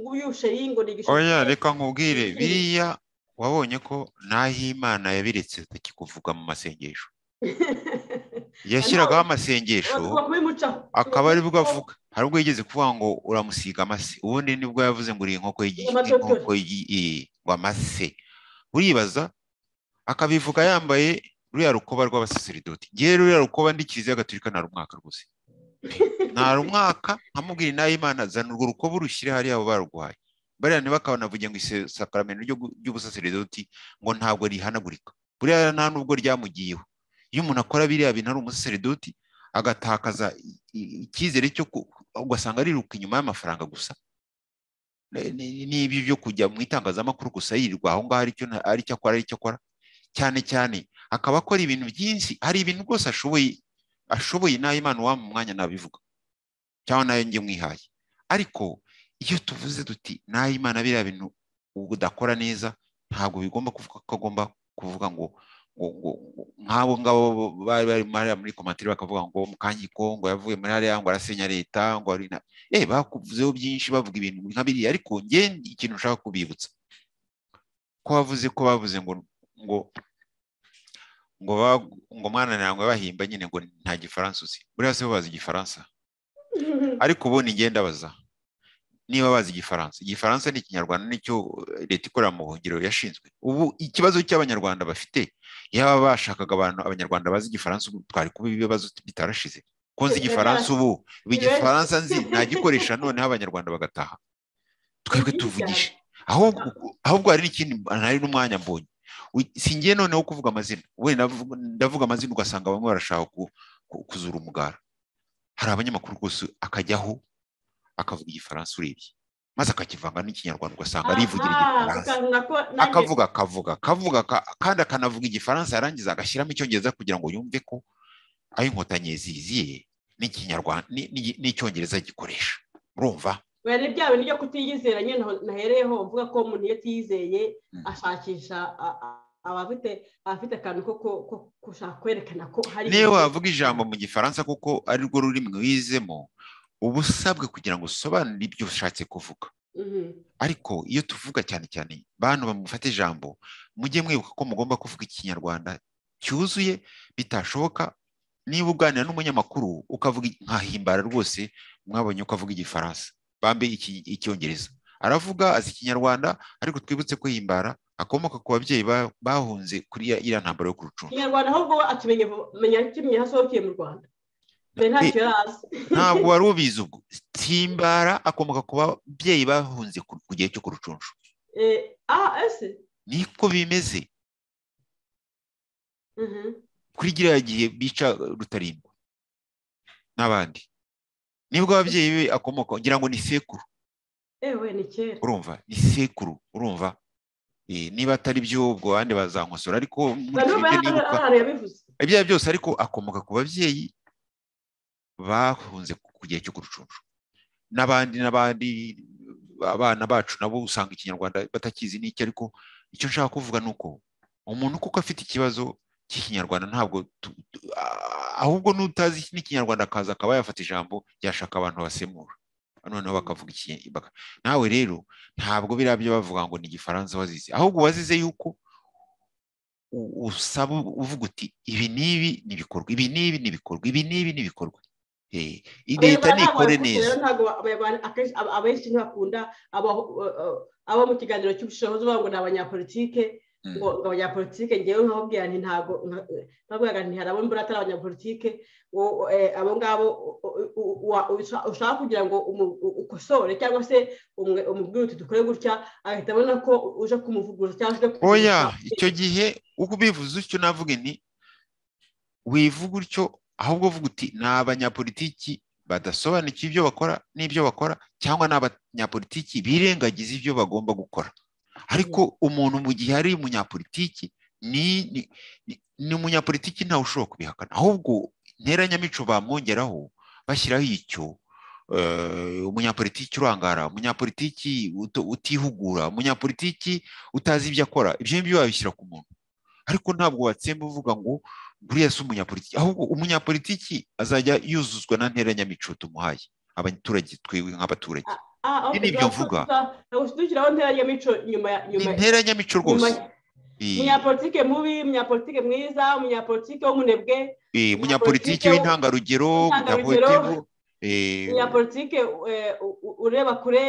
ngo yusheri ngo ni oya reka nkubwire biriya wabonye ko n'aho imana yabiretse tukikuvuga mu masengesho. yashyiragaho amasengesho akaba ari bwo avuga. Hari ubwo yigeze kuvuga ngo uramusiga amase. Ubundi ni bwo yavuze ngo uri inkoko ngo amase uribaza akabivuga yambaye ruriya rukoba rw'abasaserdoti ngewe ruriya rukoba ndi kiliziya gatolika nta rumwaka rwose. Nta rumwaka nkamubwira inaha imana zana urwo rukoba urushyire hariya abo baruguhaye bariya ntibakabanavuge ngo isakaramento ry'ubusaserdoti ngo ntabwo rihanagurika. Buriya nta n'ubwo ryamugiyeho. Iyo umuntu akora biriya bintu ari umusaserdoti agatakaza icyizere cyo ugasanga ariruka inyuma y'amafaranga gusa. N'ibi byo kujya mu itangazamakuru gusa yirirwa aho ngaho ari cyo akora ari cyo akora. Cyane cyane akaba akora ibintu byinshi hari ibintu rwose ashoboye ashoboye na yo imana uwa mu mwanya nabivuga cyangwa na yo njye mwihaye. Ariko iyo tuvuze duti na yo imana biriya bintu udakora neza ntabwo bigomba kuvuga ko agomba kuvuga ngo nk'abo ngabo bari bari muri komatiri bakavuga ngo mukanyiko ngo yavuye muri hariya ngo arasenya leta ngo ari na eh bakuvuzeho byinshi bavuga ibintu nka biriya ariko njye ikintu ushaka kubibutsa. Ko bavuze ko bavuze ngo ngo ngo ba- ngo mwana ntabwo bahimba nyine ngo nta gifaransa uzi. Buriya se bazi igifaransa? Ariko ubu ni ngenda baza niba bazi igifaransa? Igifaransa ni ikinyarwanda ni cyo leta ikorera mu buhungiro yashinzwe. Ubu ikibazo cy'abanyarwanda bafite yaba bashakaga abantu abanyarwanda bazi igifaransa ubu twari kuba ibibazo bitarashize. Ko nzi Eh, igifaransa byarashize. ubu? Igifaransa nzi ntagikoresha noneho abanyarwanda bagataha. Twebwe tuvugishe ahubwo ahubwo hari n'ikindi hari n'umwanya mbonye. Singiye noneho kuvuga amazina. Wenda ndavuga- amazina ugasanga bamwe barashaka ku- ku- kuzura umugara. Hari abanyamakuru rwose akajyaho akavuga igifaransa urebye. Maze akakivanga n'ikinyarwanda ugasanga arivugira igifaransa. akavuga akavuga akavuga aka- kandi akanavuga igifaransa yarangiza agashyiramo icyongereza kugira ngo yumve ko aho inkotanyi ziziye n'ikinyarwanda ni- ni- n'icyongereza gikoresha. Urumva? Ni bya bintu byo kutiyizera nyine nahereyeho mvuga ko umuntu iyo atiyizeye Mm. ashakisha abafite akantu ko gushaka kwerekana ko hari niyo wavuga ijambo mu gifaransa kuko ari rwo rurimi wizemo uba usabwe kugira ngo usobanure ibyo ushatse kuvuga. Mhm. ariko iyo tuvuga cyane cyane bantu bamufata ijambo mujye mwibuka ko mugomba kuvuga ikinyarwanda cyuzuye bitashoboka niba uganira n'umunyamakuru ukavuga nkahimbara rwose mwabonye ko avuga igifaransa. Bambe iki- icyongereza. Aravuga azi ikinyarwanda ariko twibutse ko himbara akomoka ku babyeyi ba- bahunze kuri ya- iriya ntambaro yo ku rucumu ikinyarwanda ahubwo akimenya menya kimenya hasohokeye mu rwanda mbere ntacyo yari azi ntabwo wari ubizi ubwo. Himbara akomoka ku babyeyi bahunze ku gihe cyo ku rucunshu ese? Niko bimeze. Mhm. kuri kiriya gihe bica rutarindwa n'abandi. Nibwo ababyeyi be akomoka ngira ngo ni sekuru. Ewe ni kera. Urumva? Ni sekuru. Urumva? Eh, niba atari byo ubwo abandi bazankosora. Ariko ibyo byose ariko akomoka ku babyeyi bahunze ku gihe cyo ku rucunshu n'abandi n'abandi abana bacu nabo usanga ikinyarwanda batakizi n'iki ariko icyo nshaka kuvuga ni uko umuntu kuko afite ikibazo cy'ikinyarwanda ntabwo ah, ahubwo n'utazi n'ikinyarwanda akaza akaba yafata ijambo yashaka abantu basemura. Noneho bakavuga iki baka- nawe rero ntabwo biriya byo bavuga ngo ni igifaransa wazize. Ahubwo wazize yuko usaba uvuga uti ibi n'ibi n'ibikorwa ibi n'ibi n'ibikorwa ibi n'ibi n'ibikorwa leta ntabwo babikunda, neza. ntabwo akenshi abenshi ntibakunda abo abo mu kiganiro cy'ubushobozi bavuga ngo ni abanyapolitike. Mm. ngo abanyapolitike ngewe nkababwira nti ntabwo nka- nkababwira nti hari abo mbura atari abanyapolitike. Eh, abo ngabo ushaka kugira ngo ukosore cyangwa se umubwire uti dukore gutya agahita abona ko uje kumuvuguruza cyangwa se oya icyo gihe uko ubivuze utyo navuga nti wivuga utyo ahubwo uvuga uti ni abanyapolitiki badasobanukiwe ibyo bakora n'ibyo bakora cyangwa ni abanyapolitiki birengagiza ibyo bagomba gukora. Ariko umuntu mu gihe ari umunyapolitiki ni umunyapolitiki ntawe ushobora kubihakana. Ahubwo nteranyamico bamwongeraho bashyiraho icyo eh, umunyapolitiki urangara umunyapolitiki utihugura umunyapolitiki utazi ibyo akora. Ibyo ngibyo babishyira ku muntu. Ariko ntabwo watsemba uvuga ngo buriya si umunyapolitiki ahubwo umunyapolitiki azajya yuzuzwa na nteranyamico tumuhaye abaturage twebwe nk'abaturage ni ibyo mvuga. dushyiraho nteranyamico nyuma nteranyamico rwose umunyapolitike mubi umunyapolitike mwiza umunyapolitike w'umunebwe umunyapolitiki w'intangarugero umunyapolitike ureba kure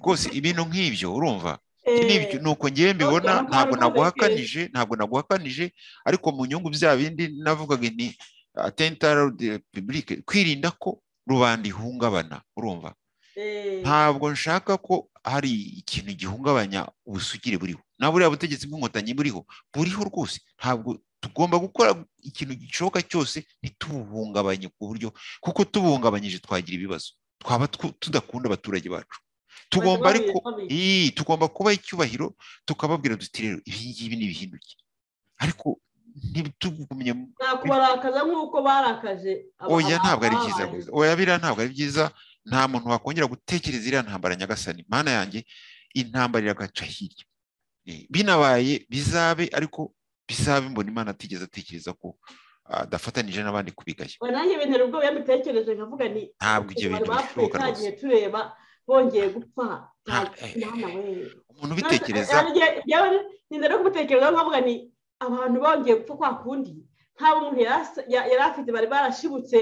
rwose ibintu nk'ibyo urumva eh, Ni uko ngewe mbibona ntabwo naguhakanije ntabwo naguhakanije ariko mu nyungu bya bindi navugaga ni atentara de publique kwirinda ko rubanda ihungabana. Urumva? Eh, ntabwo nshaka ko hari ikintu gihungabanya ubusugire buriho. Na buriya butegetsi bw'inkotanyi buriho buriho rwose. Ntabwo tugomba gukora ikintu gishoboka cyose ntitubuhungabanye ku buryo kuko tubuhungabanyije twagira ibibazo. Twaba tudakunda abaturage bacu. Tugomba ariko tugomba kubaha icyubahiro tukababwira duti rero ibi ngibi ntibihinduke ariko ntitugumye nakubarakaza nk'uko barakaje oya ntabwo ari byiza oya biriya ntabwo ari byiza. Nta muntu wakongera gutekereza iriya ntambara nyagasani. Mana yanjye intambara iragaca hirya. Eh, binabaye bizabe ariko bizabe mbona imana atigeze atekereza ko ah, adafatanije n'abandi kubigaya nanjye nkavuga ni Ntabwo ibyo bintu bishoboka rwose. Bongeye gupfa. Nta- Nta- we. umuntu ubitekereza? ninda no kubitekereza nkavuga ni abantu bongeye gupfa kwa kundi. Nk'abo umuntu yari afite bari barashibutse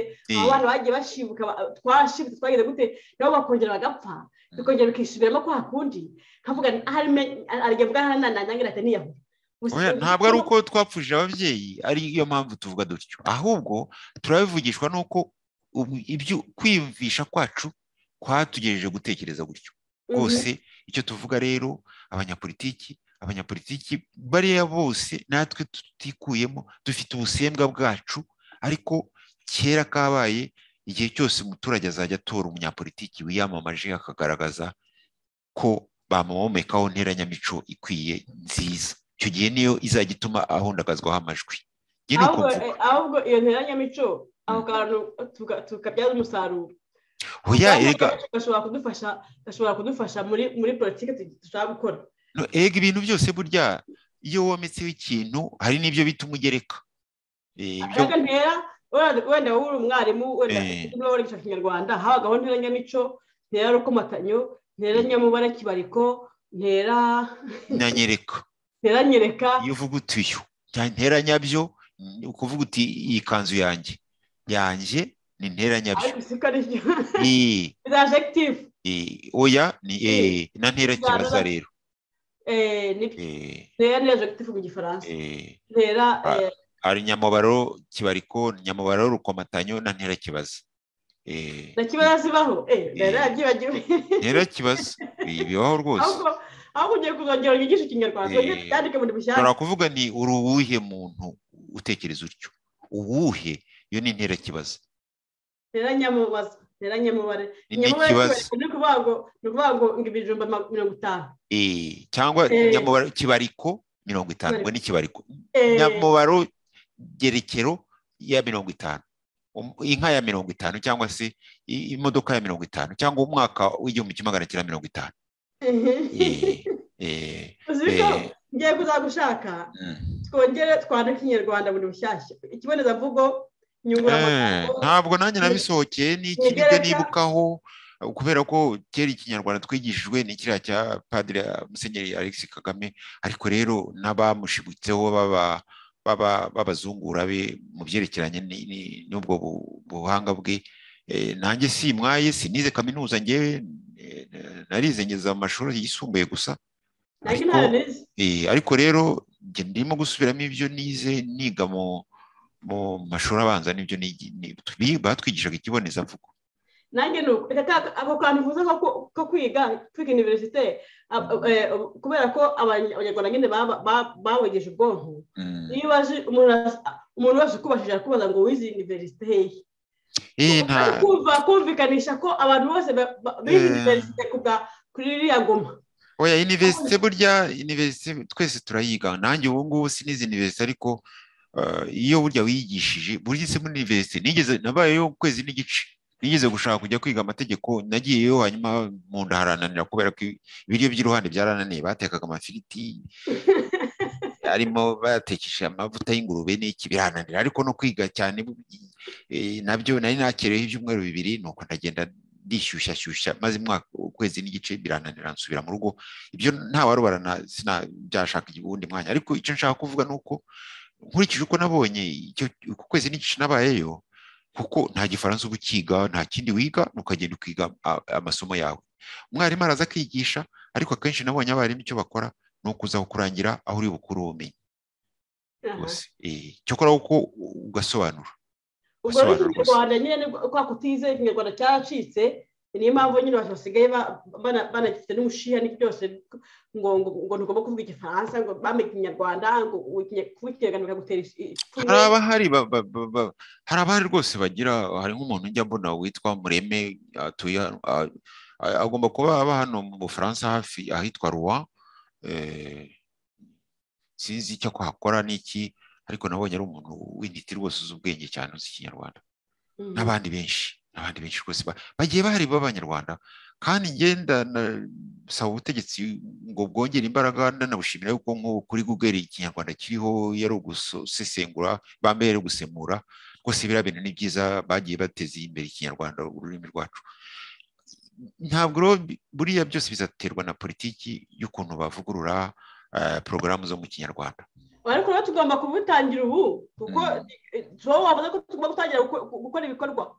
bana bagiye bashibuka twashibutse twageze gute? Nabo bakongera bagapfa bikongera bikisubiramo kwa kundi. Nkavuga hano nanyangira ati niyahura ntabwo ari uko twapfuje ababyeyi ariyo mpamvu tuvuga dutyo. Ahubwo turabivugishwa n'uko ibyo kwiyumvisha kwacu kwatugejeje gutekereza gutyo. Rwose icyo tuvuga rero abanyapolitiki abanyapolitiki bariya bose natwe tutikuyemo dufite ubusembwa bwacu ariko kera kabaye igihe cyose umuturage azajya atora umunyapolitiki wiyamamaje akagaragaza ko bamumomekaho nteranyamico ikwiye nziza. Icyo gihe niyo izajya ituma ahundagazwaho amajwi. Ahubwo iyo nteranyamico aho kantu tukabyaza umusaruro. Gashobora kudufasha gashobora kudufasha muri muri politiki dushaka gukora. Ega ibintu byose burya iyo wometseho ikintu hari n'ibyo bita umugereka ntera wenda wowe uri umwarimu wenda niba warigisha kinyarwanda habagaho nteranyamico ntera rukomatanyo ntera nyamubare kibariko ntera nyanyereka ntera nyereka. Iyo uvuga utuyo. Ntera nyabyo ukuvuga uti iyi kanzu yanjye. Yanjye ni. Ni oya ni na ntera kibaza rero? Ntera ni adjective mu gifaransa ntera hari nyamubaro kibariko nyamubaro rukomatanyo na ntera kibaza? Na kibaza zibaho ntera yabyibagiwe ntera kibaza. Bibaho rwose. Aho ugiye kuzongera wigisha ikinyarwanda yandike muri bushyashya ushobora kuvuga ni uri uwuhe muntu utekereza utyo? Uwuhe? Iyo ni intera kibaza. Ntera nyamubaza ntera nyamubare ni ikibazo ni ukuvuga ngo ni ukuvuga ngo ngo ibijumba mirongo itanu. Cyangwa nyamubaro kibariko mirongo itanu. Ngo ni kibariko. Nyamubaro gerekero ya mirongo itanu. Inka ya mirongo itanu cyangwa se imodoka ya mirongo itanu cyangwa umwaka w'igihumbi kimwe magana cyenda mirongo itanu. Ngiye kuzagushaka? Twongere twandike ikinyarwanda buri bushyashya. Ikibonezamvugo ntabwo nanjye nabisohokeye n'ikiribwa nibukaho kubera ko kera ikinyarwanda twigishijwe ni kiriya cya padiri musenyeri alex kagame ariko rero n'abamushibutseho b'abazungura be mu byerekeranye n'ubwo buhanga bwe. Nanjye simwaye sinize kaminuza ngewe narize ngeza amashuri yisumbuye gusa. Ariko rero ndimo gusubiramo ibyo nize niga mu mashuri abanza n'ibyo batwigishaga ikibonezamvugo. Nanjye ni uko ako kantu uvuze ko kwiga kwiga iniverisite kubera ko abanyarwanda nyine bawegeje ubwonko. Iyo ubaje umuntu wese ukubashije arakubaza ngo wize iniverisite hehe kumvikanisha ko abantu bose bize iniverisite kuri iriya ngoma. Oya iniverisite burya iniverisite twese turayiga. Nanjye ubu ngubu sinize iniverisite ariko iyo burya wigishije burya se muri iniverisite nigeze nabayeyo ukwezi n'igice nigeze gushaka kujya kwiga amategeko nagiyeyo hanyuma mu nda harananira kubera ko ibiryo by'iruhande byarananiye batekaga amafiriti arimo batekesha amavuta y'ingurube n'iki birananira ariko no kwiga cyane na byo nari nakereyeho ibyumweru bibiri nuko ndagenda ndishyushyashyushya maze umwaka ukwezi n'igice birananira nsubira mu rugo ibyo ntawarubarana byashaka uwundi mwanya ariko icyo nshaka kuvuga ni uko nkurikije uko nabonye uku kwezi n'igice nabayeyo kuko nta gifaransa uba ukiga nta kindi wiga ukagenda ukiga amasomo yawe. Umwarimu araza akigisha ariko akenshi nabonye abarimu icyo bakora ni ukuza kukurangira aho uri bukuru ubumenyi. Cyokora uko ugasobanura. Ubwo rero nyine kwa kutize ikinyarwanda cyaracitse niyo mpamvu nyine basigaye banagifite n'umushiha n'ibyo byose ngo ngo ntugomba kuvuga igifaransa ngo bamenye ikinyarwanda ngo kuba ikinyarwanda bikagutera hari abahari hari abahari rwose bagira hari nk'umuntu njya mbona witwa mureme atuye agomba kuba aba hano mu bufaransa hafi ahitwa ruwa sinzi icyo kuhakora n'iki ariko nabonye ari umuntu w'intiti rwose uzi ubwenge cyane uzi ikinyarwanda. N'abandi benshi n'abandi benshi rwose bagiye bahari b'abanyarwanda. Kandi ngenda saba ubutegetsi ngo bwongere imbaraga ndanabushimira yuko nk'ubu kuri google ikinyarwanda kiriho yari ugusesengura bambaye ari gusemura rwose biriya bintu ni byiza bagiye bateza imbere ikinyarwanda ururimi rwacu. Ntabwo rero buriya byose bizaterwa na politiki y'ukuntu bavugurura porogaramu zo mu kinyarwanda. Ariko rero tugomba kubitangira ubu kuko wowe wavuze ko tugomba gutangira gukora ibikorwa.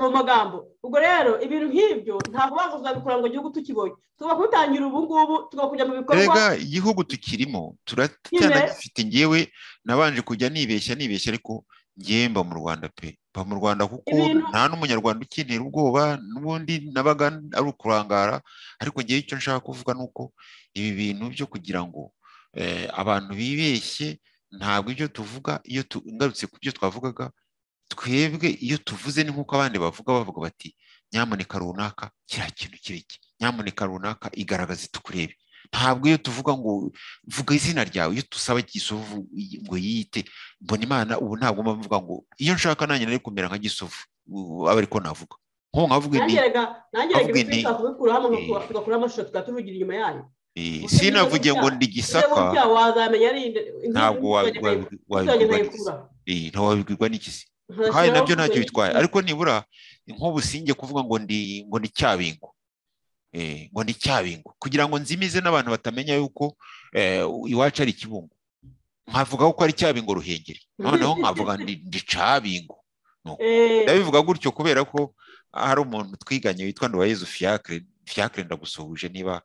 Mu magambo. Ubwo rero ibintu nk'ibyo ntabwo baza uzabikora ngo igihugu tukibonye. Tugomba kubitangira ubu ngubu tugomba kujya mu bikorwa. Rega igihugu tukirimo turatanagifite ngewe nabanje kujya nibeshya nibeshya ariko ngewe mba mu rwanda pe. Mba mu rwanda kuko nta n'umunyarwanda ukintera ubwoba n'ubundi nabaga ari ukurangara ariko ngewe icyo nshaka kuvuga ni uko ibi bintu byo kugira ngo abantu bibeshye ntabwo ibyo tuvuga iyo ngarutse ku byo twavugaga twebwe iyo tuvuze ni nk'uko abandi bavuga bavuga bati nyamuneka runaka kiriya kintu kireke nyamuneka runaka igaragaze tukurebe ntabwo iyo tuvuga ngo vuga izina ryawe. Iyo dusaba gisovu ngo yiyite mbona imana ubu ntabwo mba mvuga ngo iyo nshaka nanjye nari kumera nka gisovu aba ariko navuga. Nko nkavuga inti nanjye ibiti tukabikuraho tugakuraho amashusho tukaba tuvugira inyuma yayo sinavuge ngo ndi gisaka ntabwo wabibwirwa n'ikisi kandi na byo ntacyo bitwaye ariko nibura nk'ubusinge kuvuga ngo ndi ngo ni cyabingo ngo ni cyabingo kugira ngo nzimize n'abantu batamenya yuko iwacu ari ikibungo nkavuga ko ari cyabingo ruhengeri noneho nkavuga ndi cabingo ndabivuga gutyo kubera ko hari umuntu twiganye witwa nduwayezu fiacre fiacre ndagusuhuje niba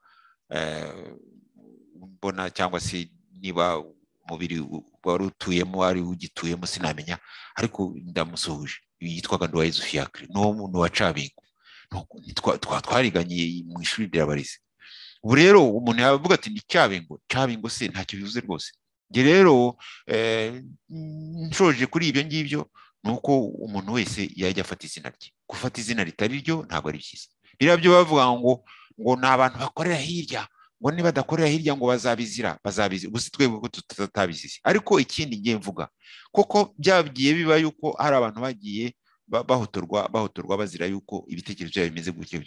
mbona cyangwa se niba umubiri wari utuyemo wari ugituyemo sinamenya ariko ndamusuhuje yitwaga nduwayezu fiacre ni uwo muntu wa cabingo twariganye mu ishuri ry'abarizi. Ubu rero umuntu yavuga ati ni cyabingo cyabingo se ntacyo bivuze rwose. Njye rero nshoje kuri ibyo ngibyo ni uko umuntu wese yajya afata izina rye. Gufata izina ritari ryo ntabwo ari byiza. Biriya byo bavuga ngo ngo ni abantu bakorera hirya ngo niba badakorera hirya ngo bazabizira bazabizira gusa twebwe ko tutabizize ariko ikindi ngiye mvuga kuko byagiye biba yuko hari abantu bagiye bahotorwa bahotorwa bazira yuko ibitekerezo byabo bimeze gutya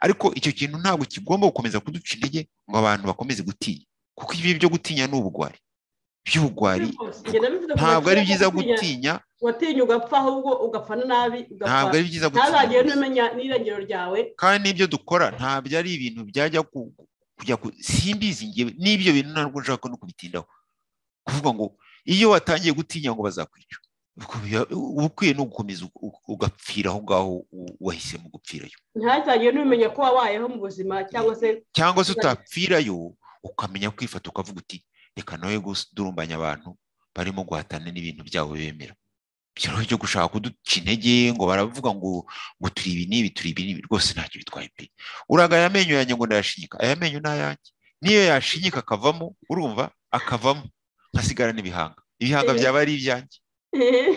ariko icyo kintu ntabwo kigomba gukomeza kuduca intege ngo abantu bakomeze gutinya kuko ibi byo gutinya ni ubugwari. By'ubugwari ntabwo ari byiza gutinya watinya ugapfa ahubwo ugapfana nabi ntabwo ari byiza gutinya. Ntazagire n'umenya n'irengero ryawe. Kandi n'ibyo dukora ntabwo ari ibintu byajya kujya simbizi ngewe n'ibyo bintu ntabwo nshaka no kubitindaho. Kuvuga ngo iyo watangiye gutinya ngo bazakwica uba ukwiye no gukomeza ugapfira aho ngaho wahisemo gupfirayo. Ntazagire n'umenya ko wabayeho mu buzima cyangwa se cyangwa se utapfirayo ukamenya kwifata ukavuga uti reka nawe gudurumbanya abantu barimo guhatana n'ibintu byabo bemera. Ibyo byo gushaka kuduca intege ngo baravuga ngo ngo turi ibi n'ibi turi ibi n'ibi rwose ntacyo bitwaye pe. Uraga aya menyo yanjye ngo ndayashinyika. Aya menyo ni ayanjye. Niyo yashinyika akavamo urumva akavamo. Nkasigarana ibihanga ibihanga byaba ari ibyanjye.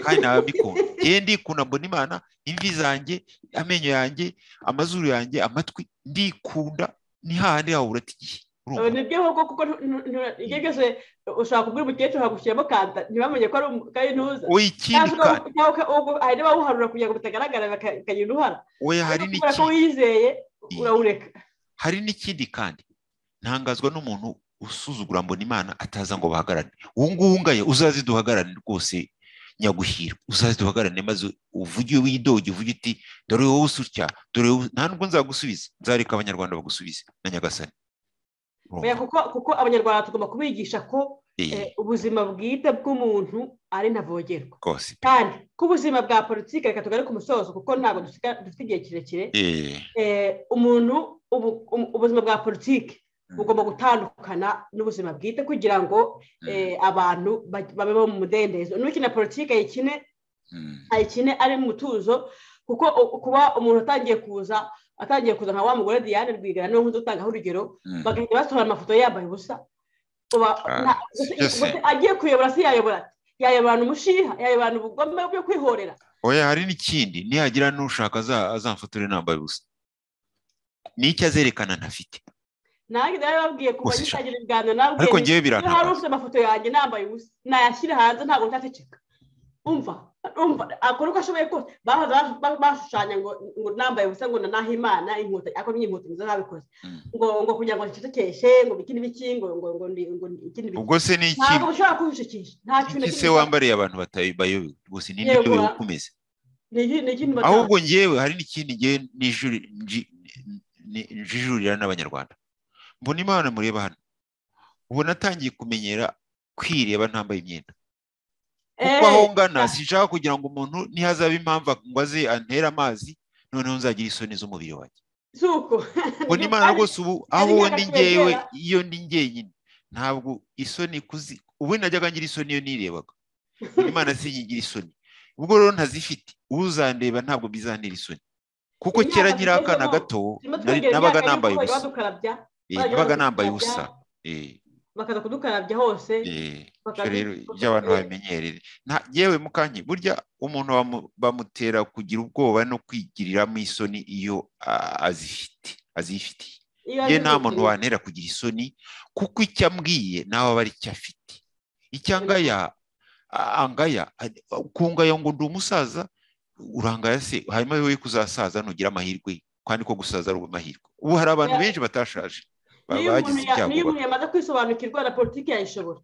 Kandi nabikunda ngewe ndikunda mbona imana imvi zanjye amenyo yanjye amazuru yanjye amatwi. Ndikunda ni hahandi hahura igihe. Ni byo koko kuko cyose ushobora kubwira umukecuru hagushyiramo kanta ntibamenye ko ari ntuza oya ikindi hari n'abawuharura kugira ngo bitagaragara bakagira uruhara oya hari ko n'ikindi wizeye urawureka hari n'ikindi kandi ntangazwa n'umuntu usuzugura mbona imana ataza ngo bahagarane uwo nguwo ungaye uzaze duhagarane rwose nyaguhira uzaze duhagarane maze uvuge widoge uvuge uti dore wowe usutya dore nta nubwo nzagusubiza nzareka abanyarwanda bagusubize na nyagasani kuko kuko abanyarwanda tugomba kubigisha ko eh, ubuzima bwite bw'umuntu ari ntavogerwa kandi ko ubuzima bwa politiki reka tugare ku musozo kuko ntabwo dufite igihe kirekire. Eh, umuntu ubu- um- ubuzima bwa politiki bugomba gutandukana n'ubuzima bwite kugira ngo eh, abantu ba- babeho mu mudendezo. N'ukina politiki ayikine mm, ayikine ari mu mutuzo kuko kuba umuntu atangiye kuza atangiye kuza nka wa mugore Diane Rwigara ni we nkunze gutangaho urugero mm. bagahita basohora amafoto ye yambaye ubusa. Ah, agiye kuyobora si yayobora yayoborana umushiha yayoborana ubugome bwo kwihorera. Oya hari n'ikindi nihagira n'ushaka aza- azamfotore nambaye ubusa. N'icyo azerekana ntafite? Nanjye narababwiye kuva Gusa gitangira ibiganiro nabwiye ariko ngewe iyo hari ufite amafoto yanjye nambaye ubusa. Nayashyira hanze ntabwo nzaceceka umva? Akora uko ashoboye kose bashushanya ngo ngo nambaye ubusa ngo nanahe imana inkotanyi ariko n'inkotanyi zo zabikoze Mm. ngo ngo kugira ngo ncecekeshe ngo bikini biki ngo ngo ngo ngo ndi- ikindi biki ubwo se ni iki ntabwo ushobora kubishikisha nta kintu se wambariye abantu batayobewe ukomeze ni ikintu batazi. ahubwo ngewe hari n'ikindi ngewe nijuri nji- ni- njijurira n'abanyarwanda. Mbona imana mureba hano. Ubu natangiye kumenyera kwireba ntambaye imyenda. Kuko aho ngana sinshaka kugira ngo umuntu nihazaba impamvu ngo aze antere amazi noneho nzagira isoni z'umubiri wanjye. Ngo n'imana rwose ubu aho ndi ngewe iyo ndi ngenyine ntabwo isoni kuzi ubu najyaga ngira isoni iyo nirebaga. Imana sinyigira isoni. Ubwo rero ntazifite uzandeba ntabwo bizantera isoni. Kuko kera nkiri akana gato nabaga nambaye ubusa. nabaga nambaye ubusa. Bakaza kudukarabya hose rero ibyo abantu yewe mukanyi burya umuntu bamutera kugira ubwoba no kwigiriramo isoni iyo azifite azifitiye. Ye nta muntu wantera kugira isoni kuko icyo ambwiye nawe aba ari icyo afite. Icyo angaya angaya kungaya ngo ndi umusaza urangaya se hanyuma wowe kuzasaza nugira amahirwe kandi ko gusaza ari amahirwe. Ubu hari abantu benshi batashaje. Niyo umuntu yamaze kwisobanukirwa na politiki yayishobora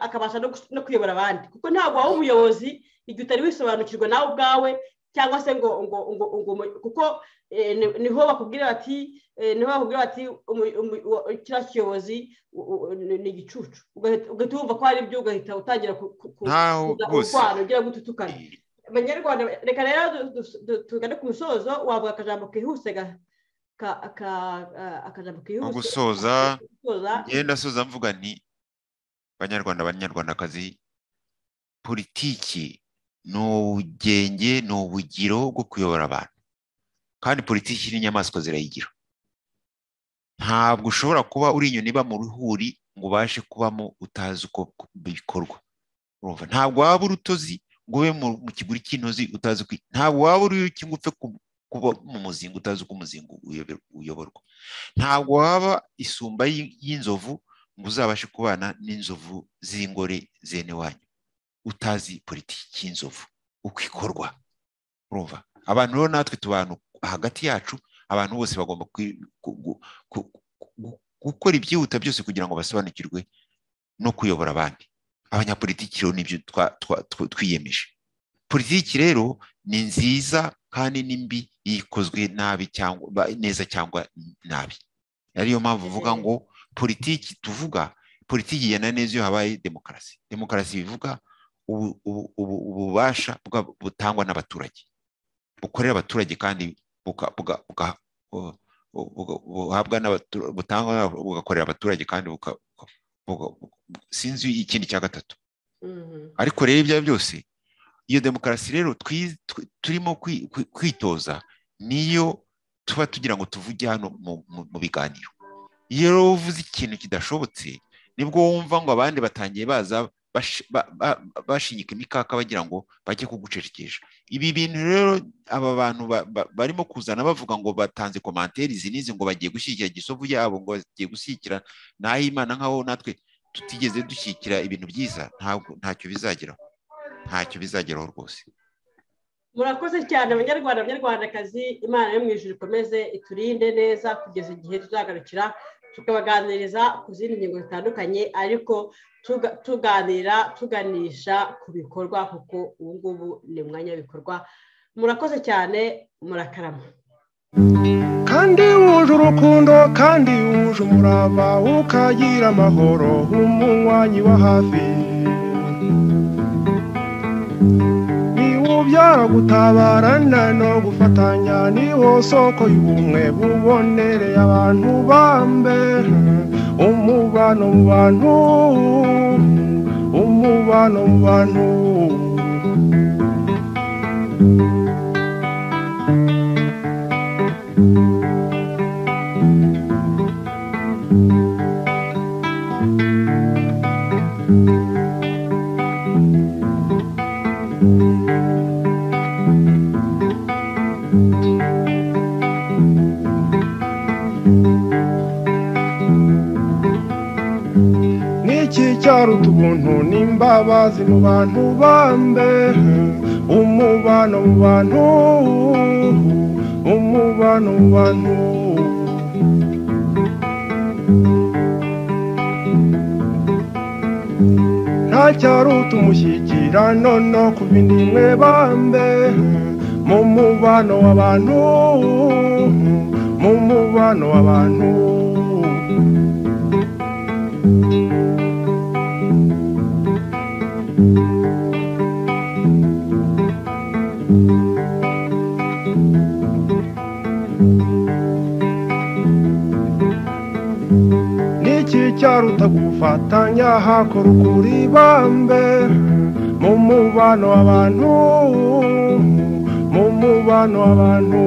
akabasha no kuyobora abandi. Kuko ntabwo waba umuyobozi igihe utari wisobanukirwa nawe ubwawe cyangwa se ngo ngo ngo kuko ni ho bakubwira bati ni ho bakubwira bati kiriya kiyobozi ni igicucu. Ugahita wumva ko hari ibyo ugahita utangira kurwana ugira ngo ututukane abanyarwanda reka rero tugane ku musozo wavuga akajambo kihuse akajambo kihuse gusoza ngenda soza mvuga nti banyarwanda banyarwandakazi politiki ni ubugenge ni ubugiro bwo kuyobora abantu. Kandi politiki n'inyamaswa zirayigira. Ntabwo ushobora kuba uri inyoni iba mu ruhuri ngo ubashe kubamo utazi uko bikorwa. Ntabwo waba urutozi ngo ube mu kiguri cy'intozi utazi uko ntabwo waba uri upfe kuba mu muzingo utazi uko umuzingo uyoborwa. Ntabwo waba isumba y'inzovu ngo uzabashe kubana n'inzovu z'ingore zene wanyu. Utazi politiki y'inzovu uko ikorwa. Urumva? Abantu rero natwe tubana hagati yacu abantu bose bagomba gukora ibyihuta byose kugira ngo basobanukirwe no kuyobora abandi. Abanyapolitiki rero ni byo twiyemeje. Politiki rero ni nziza kandi ni mbi ikozwe nabi cyangwa neza cyangwa nabi. Ariyo mpamvu uvuga ngo politiki tuvuga politiki igenda neza iyo habaye demokarasi. Demokarasi bivuga ububasha butangwa n'abaturage. Bukorera abaturage kandi buhabwa butangwa bugakorera abaturage kandi sinzi ikindi cya gatatu. Ariko rero ibyo byose iyo demokarasi rero turimo kwitoza niyo tuba tugira ngo tuvuge hano mu biganiro. Iyo rero uvuze ikintu kidashobotse ni bwo wumva ngo abandi batangiye baza bashinyika imikaka bagira ngo bajye kugucecekesha. Ibi bintu rero aba bantu barimo kuzana bavuga ngo batanze komanteri izi n'izi ngo bagiye gushyigikira gisovu yabo ngo bagiye gushyigikira n'ay'imana nk'aho natwe tutigeze dushyigikira ibintu byiza ntacyo bizageraho. Ntacyo bizageraho rwose. Murakoze cyane abanyarwanda abanyarwandakazi imana yo mu ijoro ikomeze iturinde neza kugeza igihe tuzagarukira tukabaganiriza ku zindi ngingo zitandukanye ariko tuganira tuganisha ku bikorwa kuko ubu ngubu ni umwanya w'ibikorwa. Murakoze cyane murakarama. Kandi wuje urukundo kandi wuje umurava ukagira amahoro umunywanyi wa hafi. Gutabarana no gufatanya niwo soko y'ubumwe bubonereye abantu bambe umubano mu bantu umubano mu bantu. Ubuntu n'imbabazi mu bantu bambe. Umubano mu bantu umubano mu bantu nta cyaruta umushyikirano no ku bindi mwe bambe. Mu mubano w'abantu mu mubano w'abantu. Gufatanya hakora ukuri bambe mu mubano w'abantu mu mubano w'abantu.